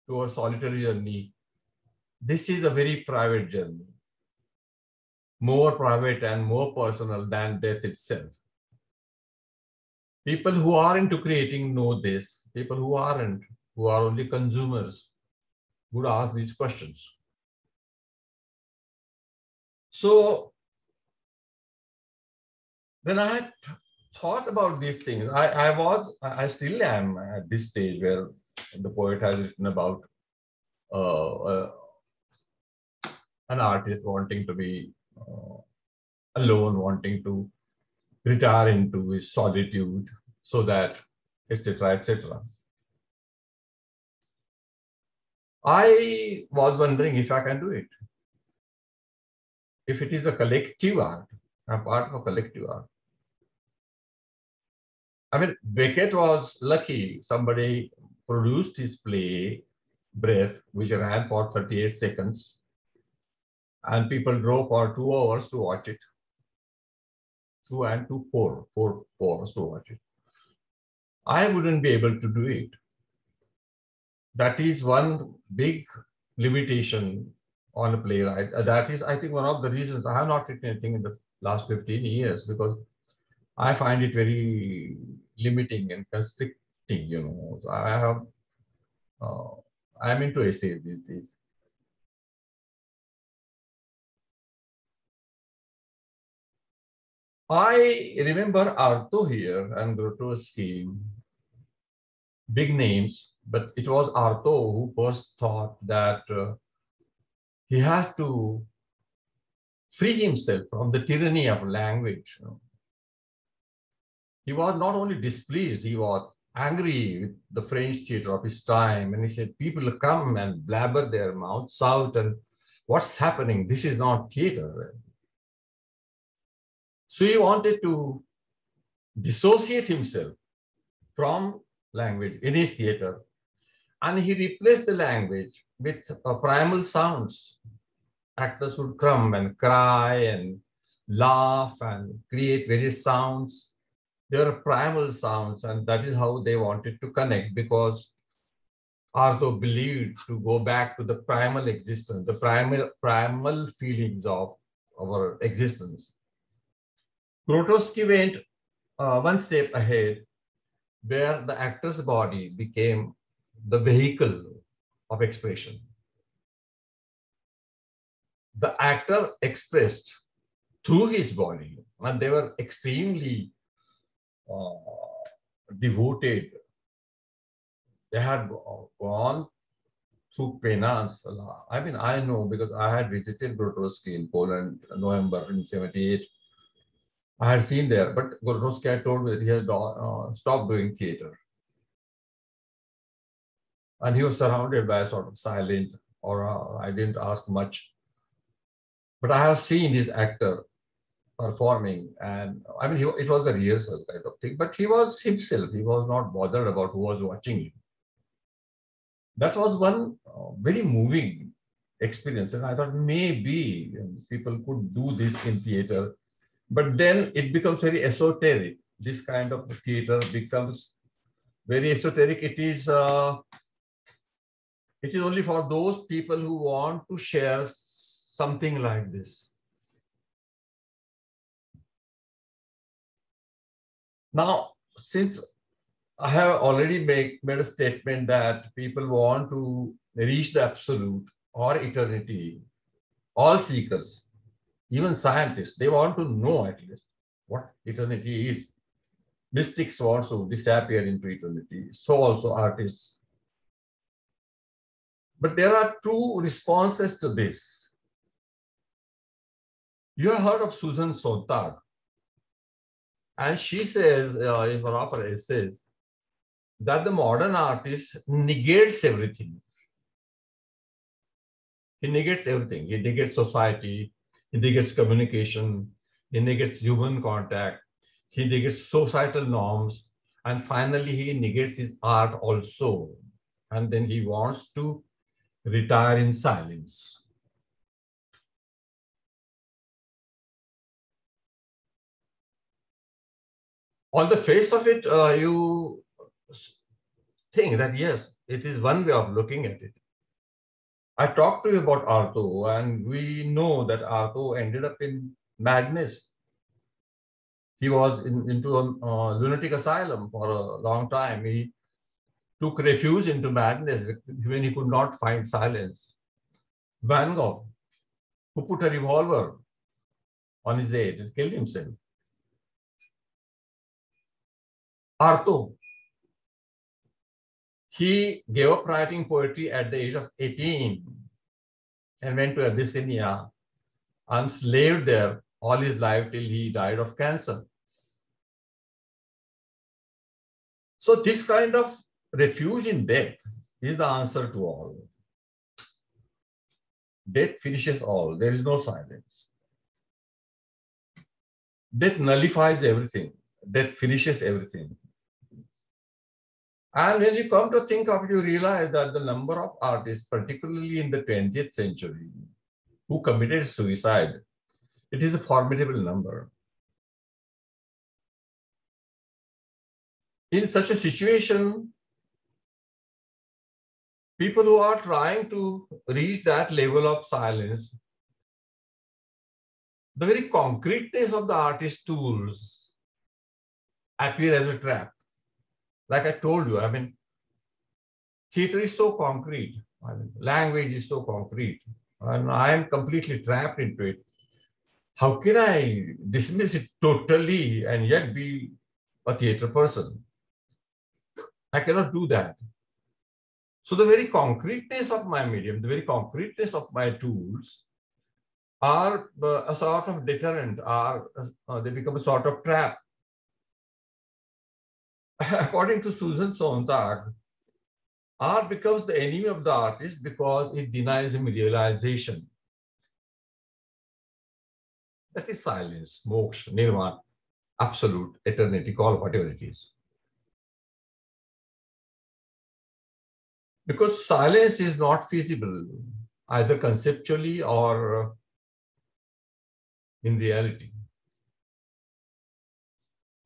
to a solitary journey. This is a very private journey, more private and more personal than death itself. People who are into creating know this. People who aren't, who are only consumers, would ask these questions. So when I had thought about these things, I, I was, I still am at this stage where the poet has written about uh, uh, an artist wanting to be Uh, alone, wanting to retire into his solitude so that etc etc i was wondering if i can do it. If it is a collective art a part of a collective art. I mean beckett was lucky. Somebody produced his play breath which ran for 38 seconds and people drove for two hours to watch it two and two, four, four, four hours to watch it. I wouldn't be able to do it. That is one big limitation on a playwright. That is, I think, one of the reasons I have not written anything in the last 15 years because I find it very limiting and constricting, you know. I have, uh, I'm into essays these days. I remember Artaud here and Grotowski, big names, but it was Artaud who first thought that uh, he has to free himself from the tyranny of language. You know. He was not only displeased, he was angry with the French theater of his time. And he said, people come and blabber their mouths out and what's happening? This is not theater. So he wanted to dissociate himself from language in his theater. And he replaced the language with uh, primal sounds. Actors would come and cry and laugh and create various sounds. They were primal sounds, and that is how they wanted to connect because Artaud believed to go back to the primal existence, the primal, primal feelings of our existence. Grotowski went uh, one step ahead where the actor's body became the vehicle of expression. The actor expressed through his body, and they were extremely uh, devoted. They had gone through penance. I mean, I know because I had visited Grotowski in Poland in November in 78 I had seen there, but Grotowski had told me that he has uh, stopped doing theater. And he was surrounded by a sort of silent aura. I didn't ask much. But I have seen his actor performing, and I mean, he, it was a rehearsal kind of thing, but he was himself. He was not bothered about who was watching him. That was one uh, very moving experience. And I thought maybe people could do this in theater but then it becomes very esoteric. this kind of theater becomes very esoteric. It is uh, it is only for those people who want to share something like this. Now, since I have already make, made a statement that people want to reach the absolute or eternity, all seekers, even scientists, they want to know at least what eternity is. Mystics also disappear into eternity, so also artists. But there are two responses to this. You have heard of Susan Sontag. And she says uh, in one of her essays that the modern artist negates everything. He negates everything. He negates society, he negates communication, he negates human contact, he negates societal norms, and finally he negates his art also. And then he wants to retire in silence. On the face of it, uh, you think that yes, it is one way of looking at it. I talked to you about Artaud, and we know that Artaud ended up in madness. He was in, into a lunatic asylum for a long time. He took refuge into madness when he could not find silence. Van Gogh, who put a revolver on his head and killed himself. Artaud, he gave up writing poetry at the age of 18 and went to Abyssinia and slaved there all his life till he died of cancer. So this kind of refuge in death is the answer to all. Death finishes all. There is no silence. Death nullifies everything. Death finishes everything. And when you come to think of it, you realize that the number of artists, particularly in the 20th century, who committed suicide, it is a formidable number. In such a situation, people who are trying to reach that level of silence, the very concreteness of the artist's tools appear as a trap like I told you, I mean, theater is so concrete. I mean, language is so concrete. And I am completely trapped into it. How can I dismiss it totally and yet be a theater person? I cannot do that. So the very concreteness of my medium, the very concreteness of my tools are uh, a sort of deterrent, are uh, they become a sort of trap according to Susan Sontag, art becomes the enemy of the artist because it denies him realization. That is silence, moksha, nirvana, absolute, eternity, call whatever it is. Because silence is not feasible, either conceptually or uh, in reality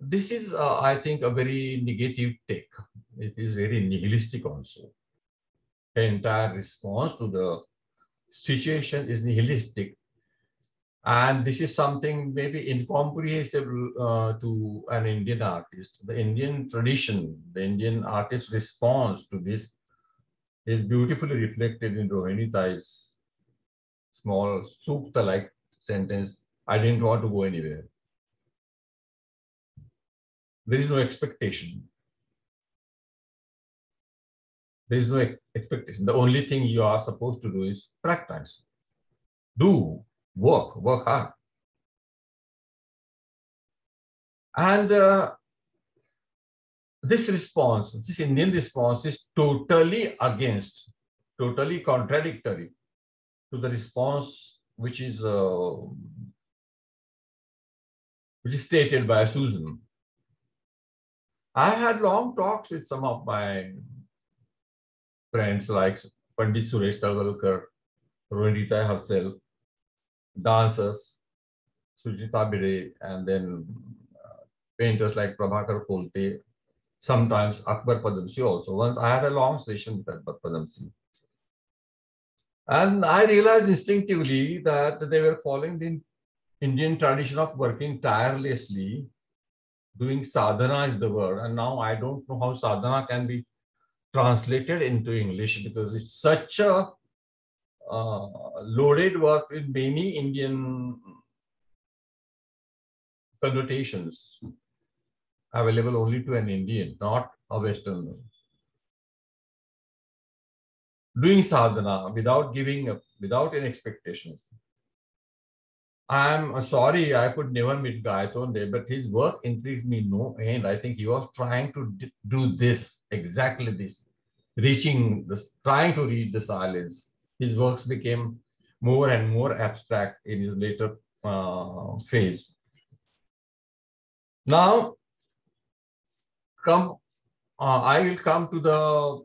this is, uh, I think, a very negative take. It is very nihilistic also. The entire response to the situation is nihilistic. And this is something maybe incomprehensible uh, to an Indian artist. The Indian tradition, the Indian artist's response to this is beautifully reflected in Rohini Tai's small sukta-like sentence, I didn't want to go anywhere. There is no expectation. There is no expectation. The only thing you are supposed to do is practice. Do work, work hard. And uh, this response, this Indian response is totally against, totally contradictory to the response which is uh, which is stated by Susan. I had long talks with some of my friends like Pandit Suresh Talwalkar, Rohini Tai herself, dancers, Sucheta Bhide, and then uh, painters like Prabhakar Kolte, sometimes Akbar Padamsee also. Once I had a long session with Akbar Padamsee. And I realized instinctively that they were following the Indian tradition of working tirelessly, doing sadhana is the word. And now I don't know how sadhana can be translated into English because it's such a uh, loaded word with many Indian connotations available only to an Indian, not a Westerner. Doing sadhana without giving up, without any expectations. I'm sorry, I could never meet Gaitonde, but his work intrigues me no end. I think he was trying to do this, exactly this, reaching this, trying to reach the silence. His works became more and more abstract in his later uh, phase. Now, come, uh, I will come to the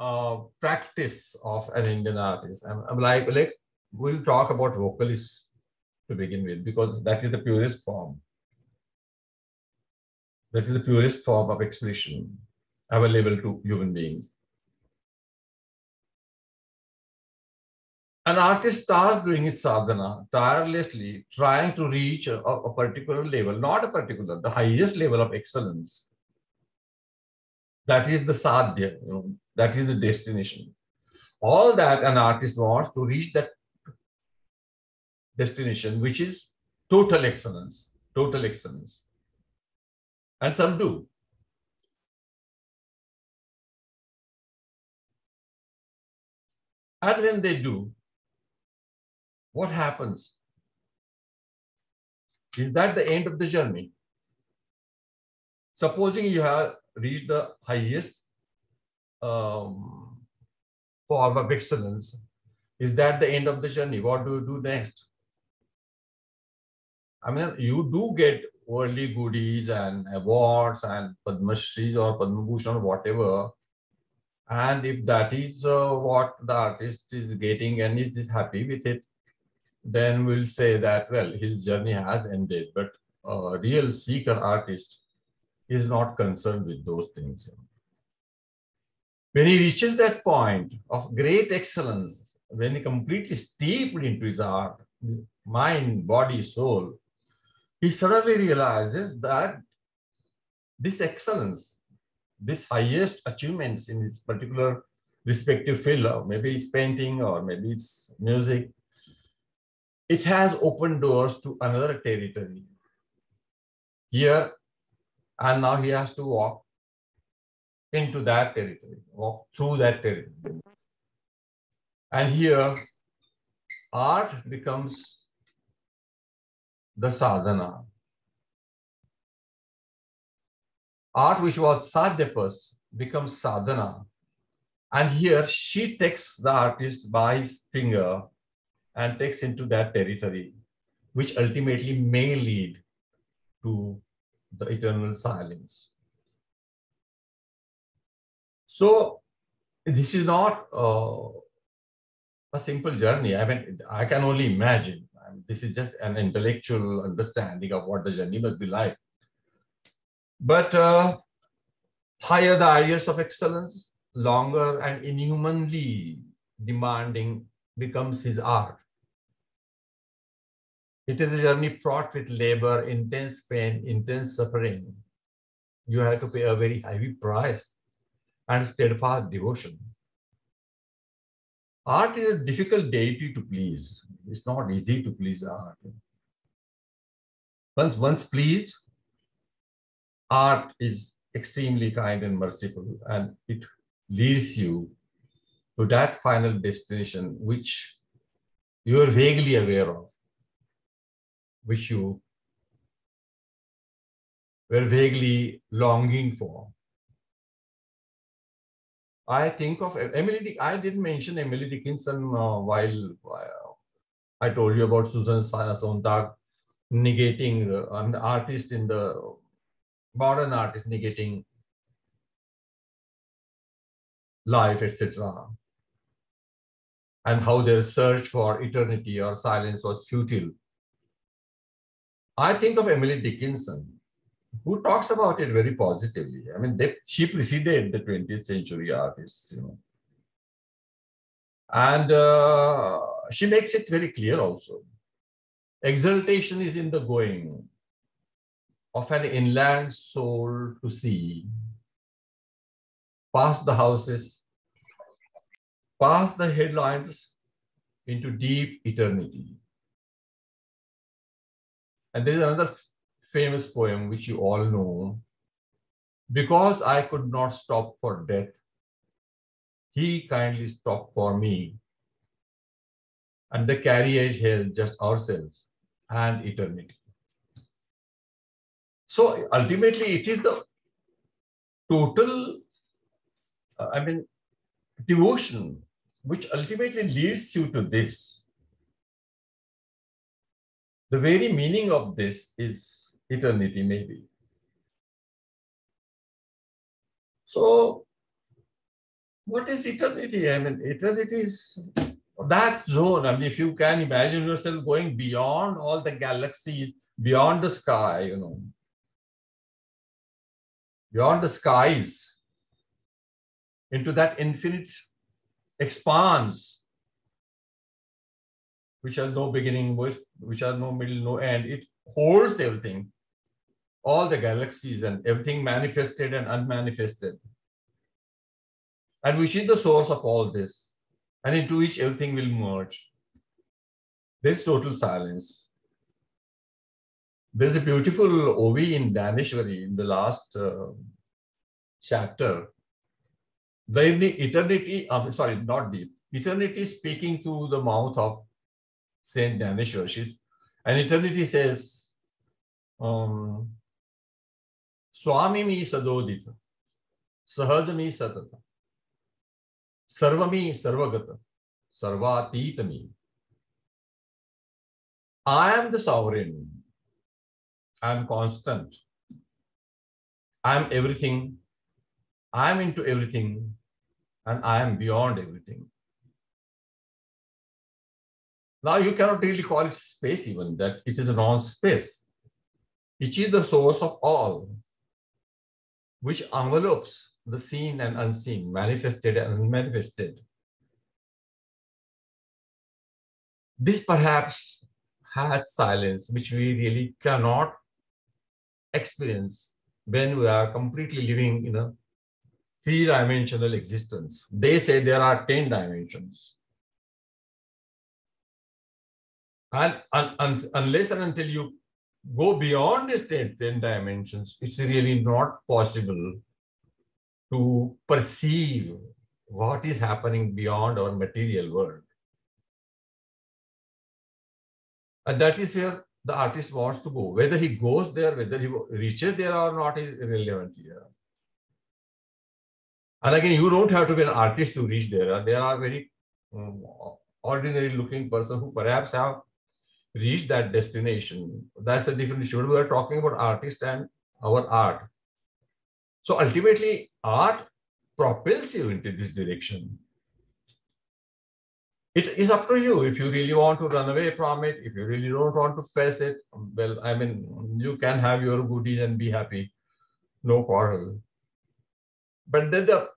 uh, practice of an Indian artist. I'm, I'm like, like, we'll talk about vocalists to begin with, because that is the purest form. That is the purest form of expression available to human beings. An artist starts doing his sadhana tirelessly, trying to reach a, a, particular level, not a particular, the highest level of excellence. That is the sadhya, you know, that is the destination. All that an artist wants to reach that destination, which is total excellence, total excellence. And some do. And when they do, what happens? Is that the end of the journey? Supposing you have reached the highest um, form of excellence, is that the end of the journey? What do you do next? I mean, you do get worldly goodies and awards and Padma or Padma Bhushan or whatever. And if that is uh, what the artist is getting and is happy with it, then we'll say that, well, his journey has ended. But a real seeker artist is not concerned with those things. When he reaches that point of great excellence, when he completely steeped into his art, mind, body, soul, he suddenly realizes that this excellence, this highest achievements in his particular respective field, maybe it's painting or maybe it's music, it has opened doors to another territory. Here, and now he has to walk into that territory, walk through that territory. And here, art becomes the sadhana. Art, which was sadhya first, becomes sadhana. And here, she takes the artist by his finger and takes into that territory, which ultimately may lead to the eternal silence. So this is not uh, a simple journey. I mean, I can only imagine. This is just an intellectual understanding of what the journey must be like. But uh, higher the ideas of excellence, longer and inhumanly demanding becomes his art. It is a journey fraught with labor, intense pain, intense suffering. You have to pay a very heavy price and steadfast devotion. Art is a difficult deity to please. It's not easy to please art. Once, once pleased, art is extremely kind and merciful, and it leads you to that final destination which you are vaguely aware of which you were vaguely longing for. I think of Emily, I didn't mention Emily Dickinson uh, while uh, I told you about Susan Sontag negating uh, an artist in the modern artist negating life, etc. And how their search for eternity or silence was futile I think of Emily Dickinson, who talks about it very positively. I mean, they, she preceded the 20th century artists, you know. And uh, she makes it very clear also. Exaltation is in the going of an inland soul to sea, past the houses, past the headlines into deep eternity. And there is another famous poem which you all know. Because I could not stop for death, he kindly stopped for me. And the carriage held just ourselves and eternity. So ultimately, it is the total, uh, I mean, devotion which ultimately leads you to this. The very meaning of this is eternity, maybe. So, what is eternity? I mean, eternity is that zone. I mean, if you can imagine yourself going beyond all the galaxies, beyond the sky, you know, beyond the skies, into that infinite expanse, which has no beginning, which, has no middle, no end. It holds everything, all the galaxies and everything manifested and unmanifested. And which is the source of all this, and into which everything will merge. There's total silence. There's a beautiful ovi in Dnyaneshwari in the last uh, chapter the eternity, um, sorry, not deep. Eternity speaking to the mouth of Saint Dnyaneshwar. and eternity says, um, Swami mi sadodita, sahajami satata, sarvami sarvagata, sarvatitami. I am the sovereign. I am constant. I am everything I am into everything and I am beyond everything. Now you cannot really call it space even, that it is a non-space. It is the source of all, which envelopes the seen and unseen, manifested and unmanifested. This perhaps has silence, which we really cannot experience when we are completely living in a three-dimensional existence. They say there are 10 dimensions. And, unless and until you go beyond these 10, 10 dimensions, it's really not possible to perceive what is happening beyond our material world. And that is where the artist wants to go. Whether he goes there, whether he reaches there or not is irrelevant here. And again, you don't have to be an artist to reach there. There are very um, ordinary looking person who perhaps have reached that destination. That's a different issue. We are talking about artist and our art. So ultimately, art propels you into this direction. It is up to you if you really want to run away from it, if you really don't want to face it. Well, I mean, you can have your goodies and be happy, no quarrel. But then the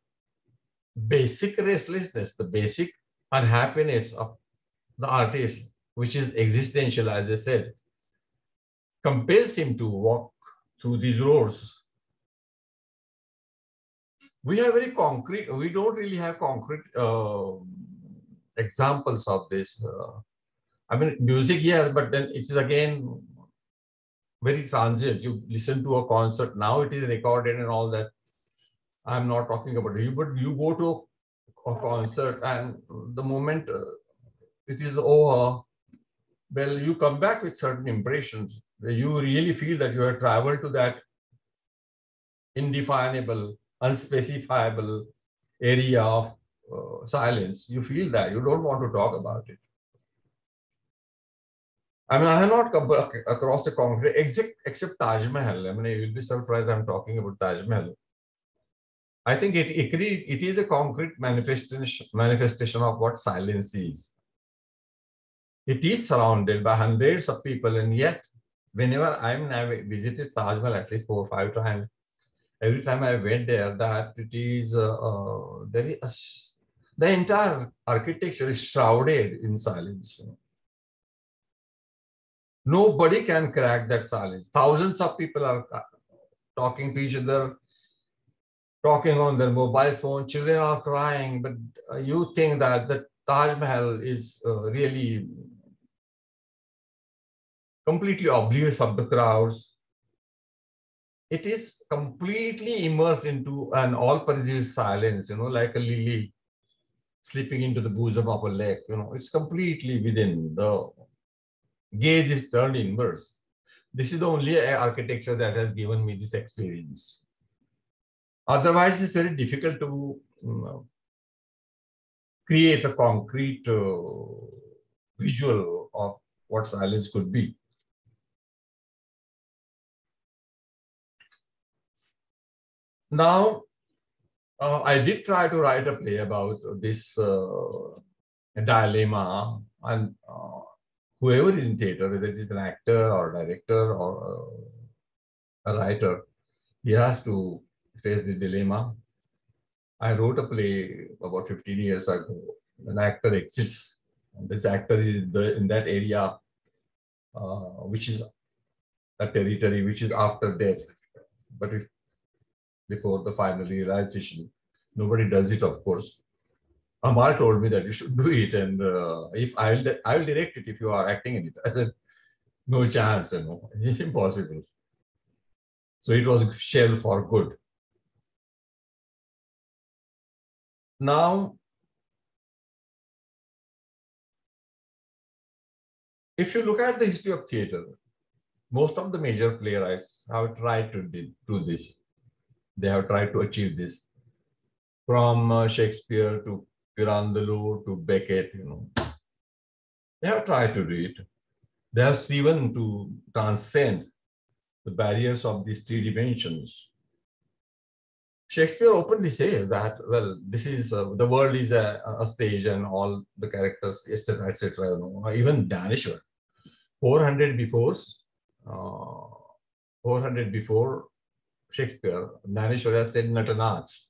basic restlessness, the basic unhappiness of the artist, which is existential, as I said, compels him to walk through these roads. We have very concrete, we don't really have concrete uh, examples of this. Uh, I mean, music, yes, but then it is again very transient. You listen to a concert, now it is recorded and all that. I'm not talking about you, but you go to a, concert and the moment uh, it is over, well, you come back with certain impressions. You really feel that you have traveled to that indefinable, unspecifiable area of uh, silence. You feel that you don't want to talk about it. I mean, I have not come across a concrete, except, except Taj Mahal. I mean, you'll be surprised I'm talking about Taj Mahal. I think it, it, it is a concrete manifestation, manifestation of what silence is. It is surrounded by hundreds of people, and yet whenever I'm I visited Taj Mahal at least four or five times, every time I went there, that it is uh, uh, there is a, the entire architecture is shrouded in silence. Nobody can crack that silence. Thousands of people are uh, talking to each other, talking on their mobile phone. Children are crying, but uh, you think that the Taj Mahal is uh, really completely oblivious of the crowds. It is completely immersed into an all-pervasive silence, you know, like a lily slipping into the bosom of a lake. You know, it's completely within. The gaze is turned inwards. This is the only architecture that has given me this experience. Otherwise, it's very difficult to you know, create a concrete uh, visual of what silence could be. Now, uh, I did try to write a play about this uh, dilemma, and uh, whoever is in theater, whether it is an actor or director or a writer, he has to face this dilemma. I wrote a play about 15 years ago. An actor exits. This actor is in, the, in that area, uh, which is a territory which is after death. But if before the final realization. Nobody does it, of course. Amal told me that you should do it, and uh, if I will, I will direct it if you are acting in it. I said, no chance, you know, impossible. So it was shelved for good. Now, if you look at the history of theater, most of the major playwrights have tried to do this they have tried to achieve this from uh, Shakespeare to Pirandello to Beckett, you know. They have tried to do it. They have striven to transcend the barriers of these three dimensions. Shakespeare openly says that, well, this is uh, the world is a, a, stage and all the characters, etc., etc. You know. Even Dnyaneshwar, 400 before, uh, 400 before Shakespeare, Dnyaneshwar said Natanach,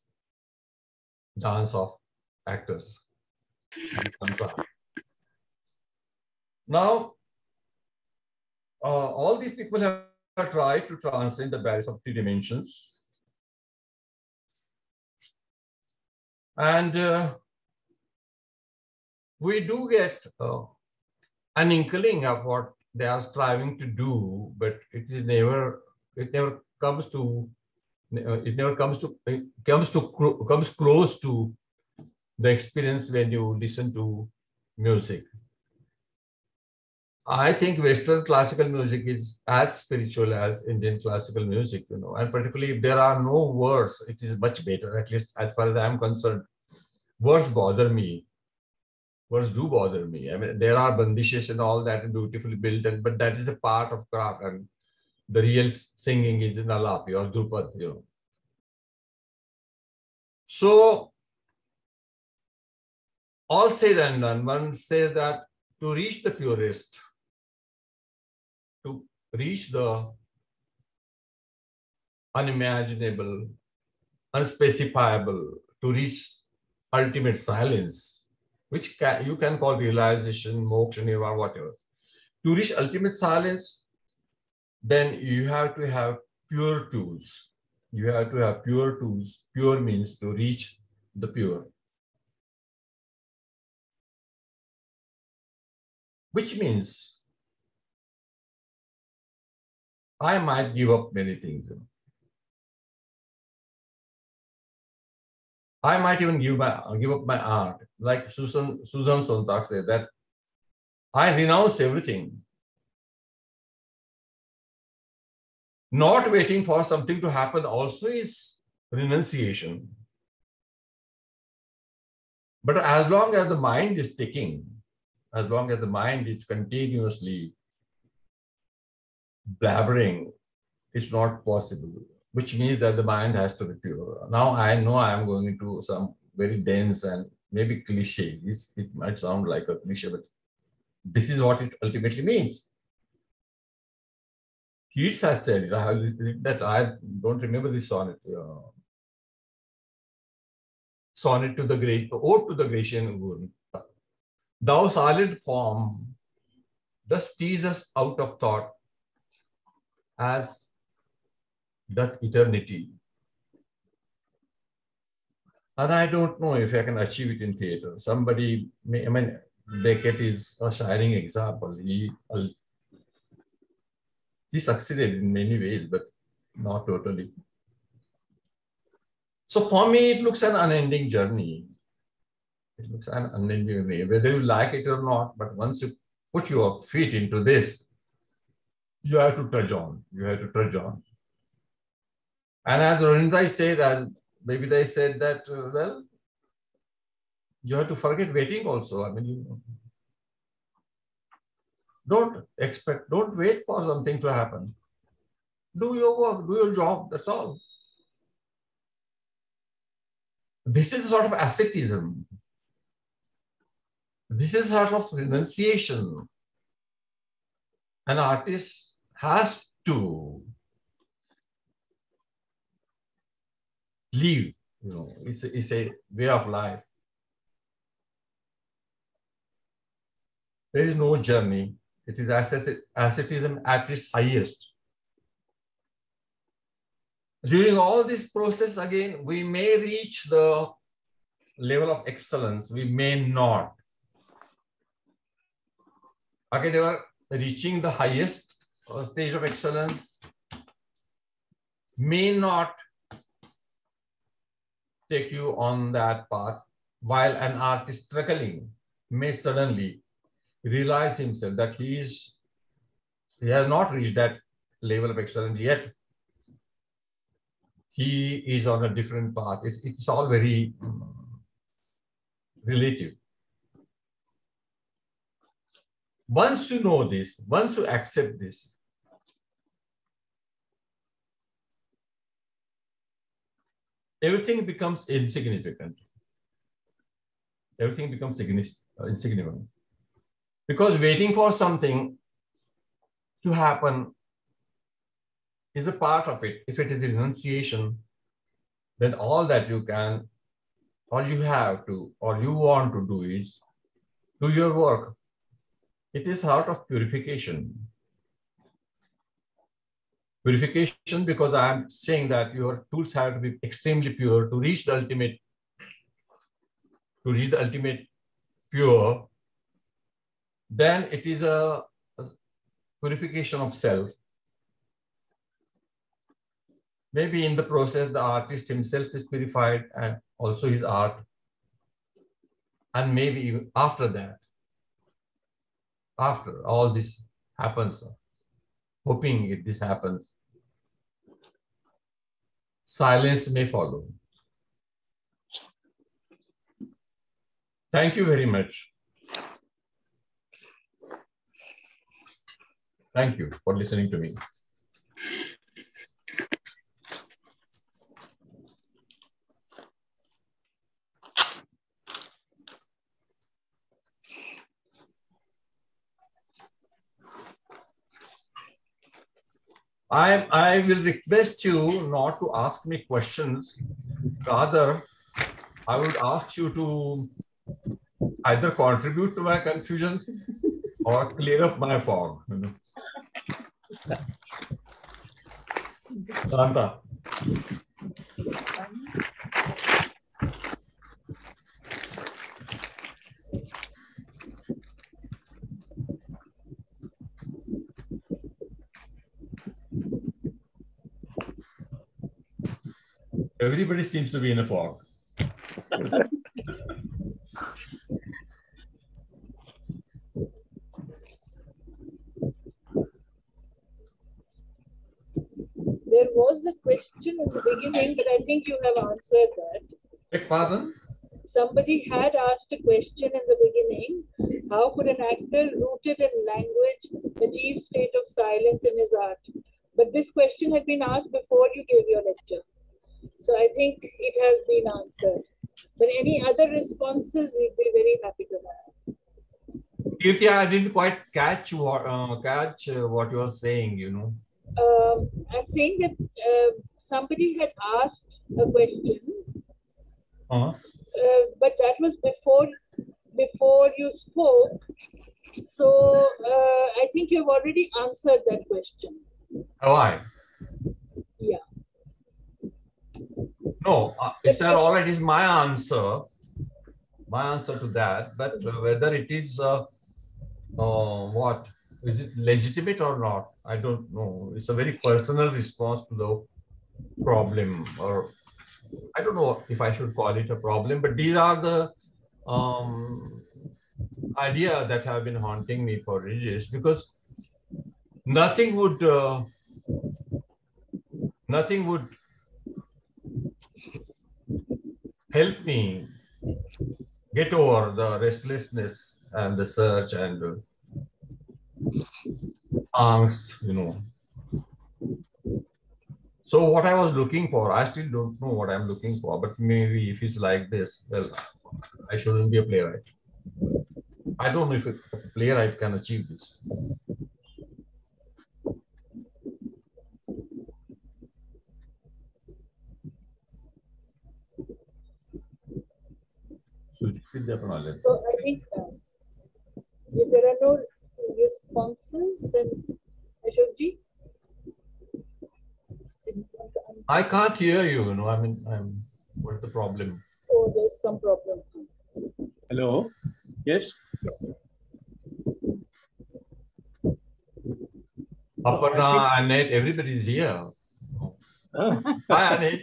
dance of actors. Now, uh, all these people have tried to transcend the barriers of three dimensions. And uh, we do get uh, an inkling of what they are striving to do, but it is never, it never comes to uh, it never comes to it comes to comes close to the experience when you listen to music. I think Western classical music is as spiritual as Indian classical music, you know, and particularly if there are no words, it is much better, at least as far as I am concerned. Words bother me. Words do bother me. I mean, there are bandishes and all that beautifully built, and but that is a part of craft. And the real singing is in or Dhrupad, you know. So, all said and done, one says that to reach the purest, to reach the unimaginable, unspecifiable, to reach ultimate silence, which you can call realization, moksha, nirvana, whatever. To reach ultimate silence, then you have to have pure tools. You have to have pure tools. Pure means to reach the pure. Which means I might give up many things. I might even give my give up my art, like Susan Susan Sontag said that I renounce everything Not waiting for something to happen also is renunciation. But as long as the mind is ticking, as long as the mind is continuously blabbering, it's not possible, which means that the mind has to be pure. Now I know I am going into some very dense and maybe cliche. It's, it might sound like a cliche, but this is what it ultimately means. Keats has said that I don't remember the sonnet. Uh, sonnet to the great, ode to the Grecian woman. Thou solid form, dost tease us out of thought, as doth eternity. And I don't know if I can achieve it in theater. Somebody, may, I mean, Beckett is a shining example. He, he succeeded in many ways, but not totally. So for me, it looks an unending journey. It looks an unending journey, whether you like it or not. But once you put your feet into this, you have to trudge on. You have to trudge on. And as Rohini Tai said, as maybe they said that, uh, well, you have to forget waiting also. I mean, you don't expect, don't wait for something to happen. Do your work, do your job, that's all. This is sort of asceticism. This is sort of renunciation. An artist has to live, you know, it's, it's a way of life. There is no journey. It is asceticism at its highest. During all this process, again, we may reach the level of excellence, we may not. Okay, they were reaching the highest uh, stage of excellence, may not take you on that path, while an artist struggling may suddenly realize himself that he is he has not reached that level of excellence yet. He is on a different path. It's, it's all very relative. Once you know this, once you accept this, everything becomes insignificant. Everything becomes uh, insignificant. Because waiting for something to happen is a part of it. If it is renunciation, then all that you can, all you have to, or you want to do is do your work. It is out of purification. Purification because I am saying that your tools have to be extremely pure to reach the ultimate, to reach the ultimate pure then it is a, purification of self. Maybe in the process, the artist himself is purified and also his art. And maybe even after that, after all this happens, hoping if this happens, silence may follow. Thank you very much. Thank you for listening to me. I, I will request you not to ask me questions. Rather, I would ask you to either contribute to my confusion or clear up my fog. You know. Santa. Everybody seems to be in a fog. was a question in the beginning, but I think you have answered that. Beg pardon? Somebody had asked a question in the beginning. How could an actor rooted in language achieve state of silence in his art? But this question had been asked before you gave your lecture. So I think it has been answered. But any other responses, we'd be very happy to have. Kirti, I didn't quite catch what uh, catch uh, what you were saying. You know. Um, I'm saying that uh, somebody had asked a question, Uh-huh. uh, but that was before before you spoke. So uh, I think you've already answered that question. Have I? Yeah. No, uh, it's not already is my answer, my answer to that, but uh, whether it is, uh, uh, what, is it legitimate or not? I don't know. It's a very personal response to the problem or I don't know if I should call it a problem, but these are the um, idea that have been haunting me for ages because nothing would uh, nothing would help me get over the restlessness and the search and angst you know. So what i was looking for i still don't know what i'm looking for but maybe if it's like this well i shouldn't be a playwright. I don't know if a playwright can achieve this. So I think uh, if there are no responses, then Ashokji. I can't hear you, you know. I mean, I'm what's the problem? Oh, there's some problem. Hello? Yes? Aparna, Annette, everybody's here. Ah, Hi, Annette.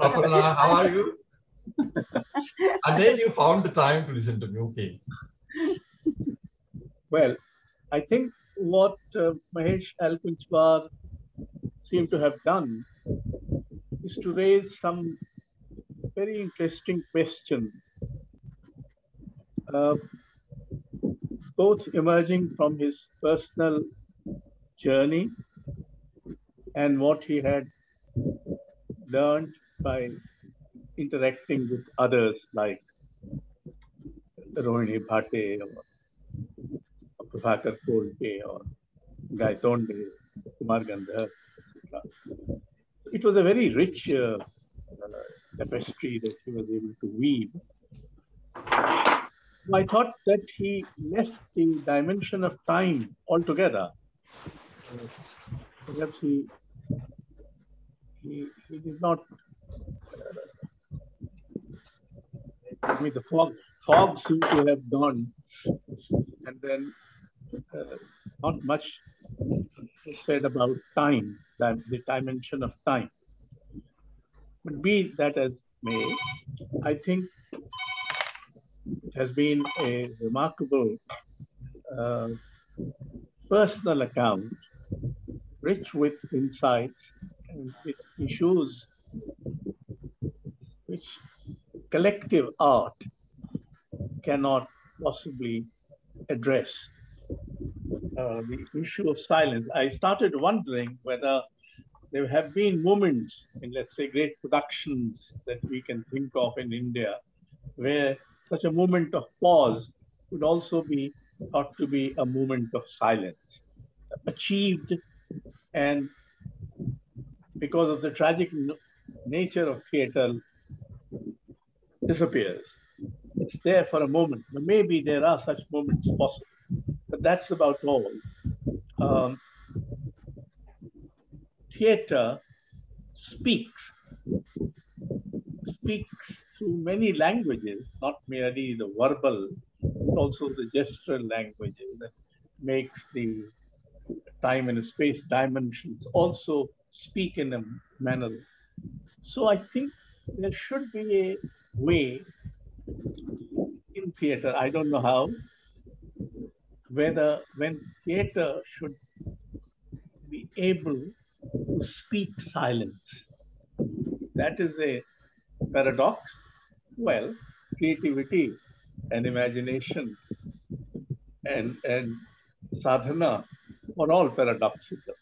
Aparna, how are you? Annette, you found the time to listen to me. Okay. well, I think what uh, Mahesh Elkunchwar seemed to have done is to raise some very interesting questions, uh, both emerging from his personal journey and what he had learned by interacting with others like Rohini Bhate or, It was a very rich uh, uh, tapestry that he was able to weave. I thought that he left the dimension of time altogether. Uh, perhaps he, he, he not I mean, the fog, fog seemed to have gone, and then uh, not much said about time, that the dimension of time. But be that as may, I think it has been a remarkable uh, personal account, rich with insights and with issues which collective art cannot possibly address. Uh, the issue of silence. I started wondering whether there have been moments in, let's say, great productions that we can think of in India, where such a moment of pause would also be thought to be a moment of silence, achieved and because of the tragic nature of theatre disappears. It's there for a moment. But maybe there are such moments possible. That's about all. Um, theater speaks, speaks through many languages, not merely the verbal, but also the gestural languages that makes the time and space dimensions also speak in a manner. So I think there should be a way in theater, I don't know how, whether when theater should be able to speak silence. That is a paradox. Well, creativity and imagination and, and sadhana are all paradoxical.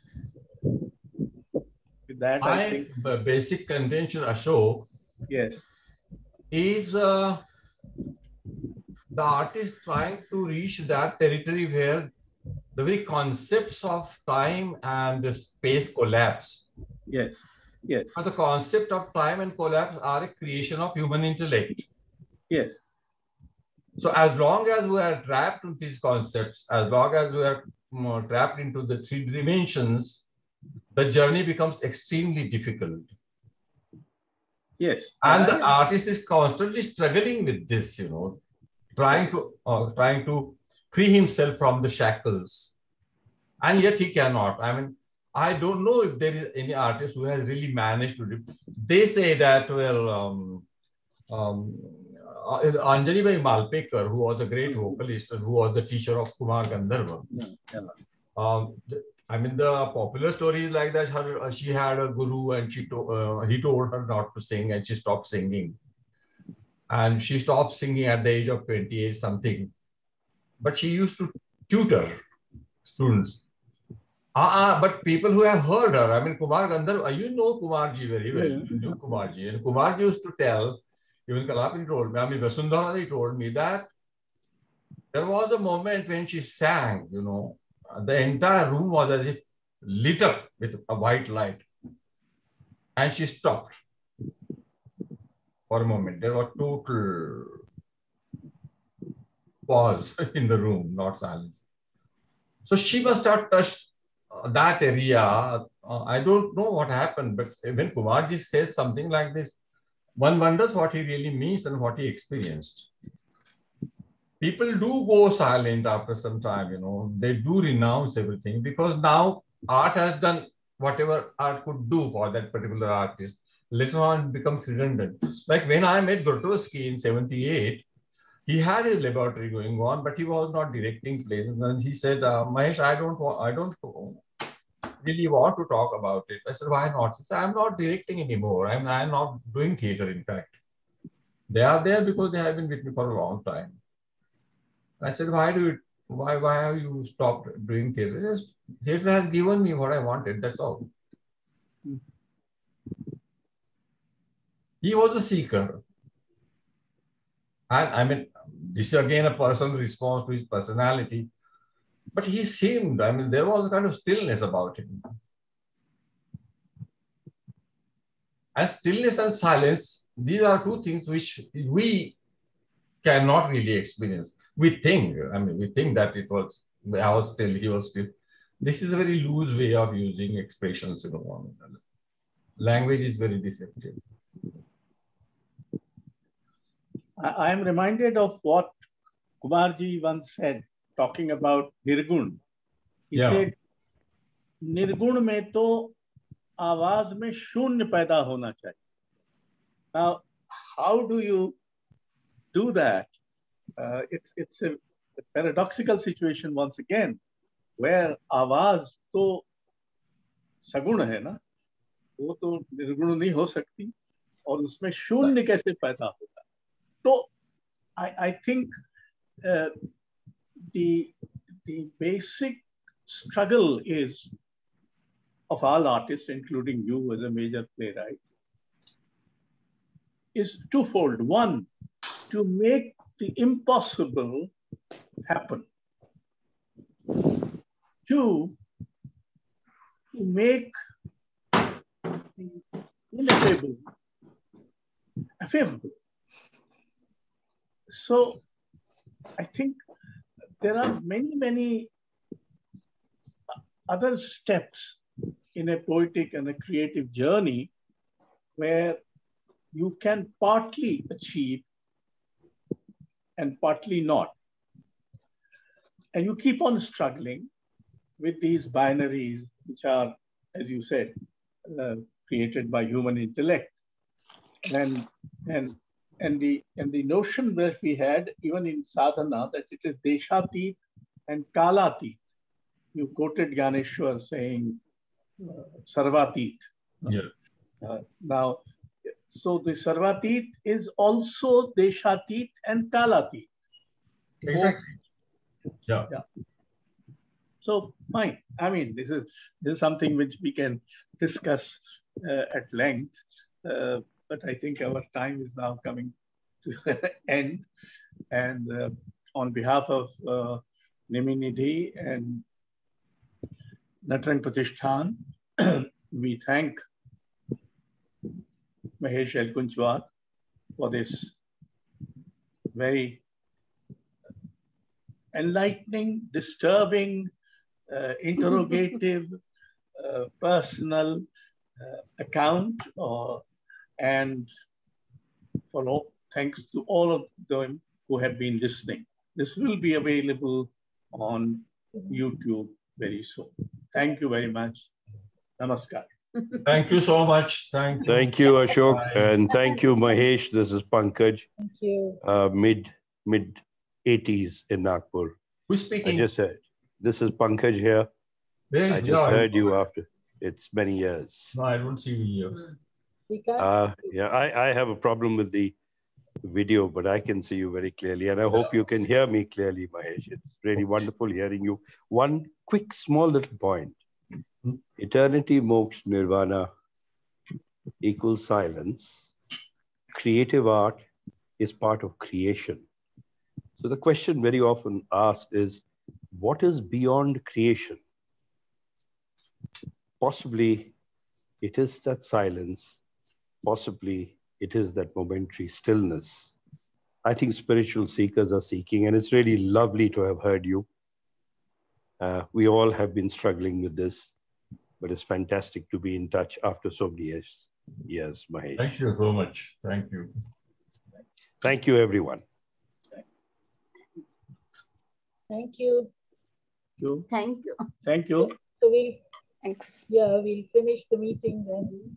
With that, I, think, basic contention, Ashok, yes. is uh, the artist trying to reach that territory where the very concepts of time and space collapse. Yes. Yes. But the concept of time and collapse are a creation of human intellect. Yes. So as long as we are trapped in these concepts, as long as we are trapped into the three dimensions, the journey becomes extremely difficult. Yes. And the artist is constantly struggling with this, you know, trying to uh, trying to free himself from the shackles. And yet he cannot. I mean, I don't know if there is any artist who has really managed to do. They say that, well, um, um, uh, Anjanibai Malpekar, who was a great vocalist and who was the teacher of Kumar Gandharva. Yeah. Um, I mean, the popular stories like that. Her, uh, she had a guru, and she to, uh, he told her not to sing, and she stopped singing. And she stopped singing at the age of 28 something. But she used to tutor students. Uh, uh, but people who have heard her, I mean, Kumar Gandharva, uh, you know Kumarji very well. Yeah. You knew Kumarji. And Kumarji used to tell, even Kalapini told me, I mean, Vasundhara, told me that there was a moment when she sang, you know, the entire room was as if lit up with a white light. And she stopped for a moment. There was total pause in the room, not silence. So she must have touched that area. Uh, I don't know what happened, but when Kumarji says something like this, one wonders what he really means and what he experienced people do go silent after some time, you know, they do renounce everything because now art has done whatever art could do for that particular artist. Later on, becomes redundant. Like when I met Grotowski in 78, he had his laboratory going on, but he was not directing plays. And he said, uh, Mahesh, I don't want, I don't really want to talk about it. I said, why not? He said, I'm not directing anymore. I'm, I'm not doing theater, in fact. They are there because they have been with me for a long time. I said, why do you, why, why have you stopped doing theater? He says, theater has given me what I wanted. That's all. He was a seeker. And I mean, this is again a personal response to his personality. But he seemed, I mean, there was a kind of stillness about him. And stillness and silence, these are two things which we cannot really experience we think, I mean, we think that it was, I was still, he was still. This is a very loose way of using expressions, you know. Language is very deceptive. I am reminded of what Kumarji once said, talking about Nirgun. He yeah. said, निर्गुण में तो आवाज़ में शून्य पैदा होना चाहिए now how do you do that uh, it's it's a, a, paradoxical situation once again, where आवाज़ तो सगुण है ना वो तो निर्गुण नहीं हो सकती और उसमें शून्य कैसे पैदा होगा तो I, I think uh, the the basic struggle is of all artists, including you as a major playwright, is twofold. One, to make the impossible happen. Two, to make the ineffable affable. So I think there are many, many other steps in a poetic and a creative journey where you can partly achieve and partly not. And you keep on struggling with these binaries, which are, as you said, uh, created by human intellect. And, and, and, the, and the notion that we had, even in sadhana, that it is deshatit and kalatit. You quoted Dnyaneshwar saying uh, sarvatit. Yeah. Uh, now, so the Sarvatit is also Deshatit and Kalatit. Exactly. Yeah. yeah. So fine. I mean, this is this is something which we can discuss uh, at length, uh, but I think our time is now coming to the end. And uh, on behalf of uh, Niminidhi and Natarang Pratishthan, we thank Mahesh Elkunchwar for this very enlightening, disturbing, uh, interrogative, uh, personal uh, account, or, and for all, thanks to all of them who have been listening. This will be available on YouTube very soon. Thank you very much. Namaskar. Thank you so much. Thank you. Thank you, Ashok, Bye. and thank you, Mahesh. This is Pankaj, Thank you. uh, mid mid 80s in Nagpur. Who's speaking? I speaking? just heard. This is Pankaj here. Where- I just yeah, heard you after. It's many years. No, I don't see you here. We Uh, yeah, I, I have a problem with the video, but I can see you very clearly, and I hope you can hear me clearly, Mahesh. It's really wonderful hearing you. One quick, small little point: eternity, moksha, nirvana equals silence. Creative art is part of creation. So the question very often asked is, what is beyond creation? Possibly, it is that silence possibly it is that momentary stillness. I think spiritual seekers are seeking, and it's really lovely to have heard you. Uh, we all have been struggling with this, but it's fantastic to be in touch after so many years. Yes, Mahesh. Thank you so much. Thank you. Thank you, everyone. Thank you. You. Thank you. Thank you. So we'll, Thanks. yeah, we'll finish the meeting then.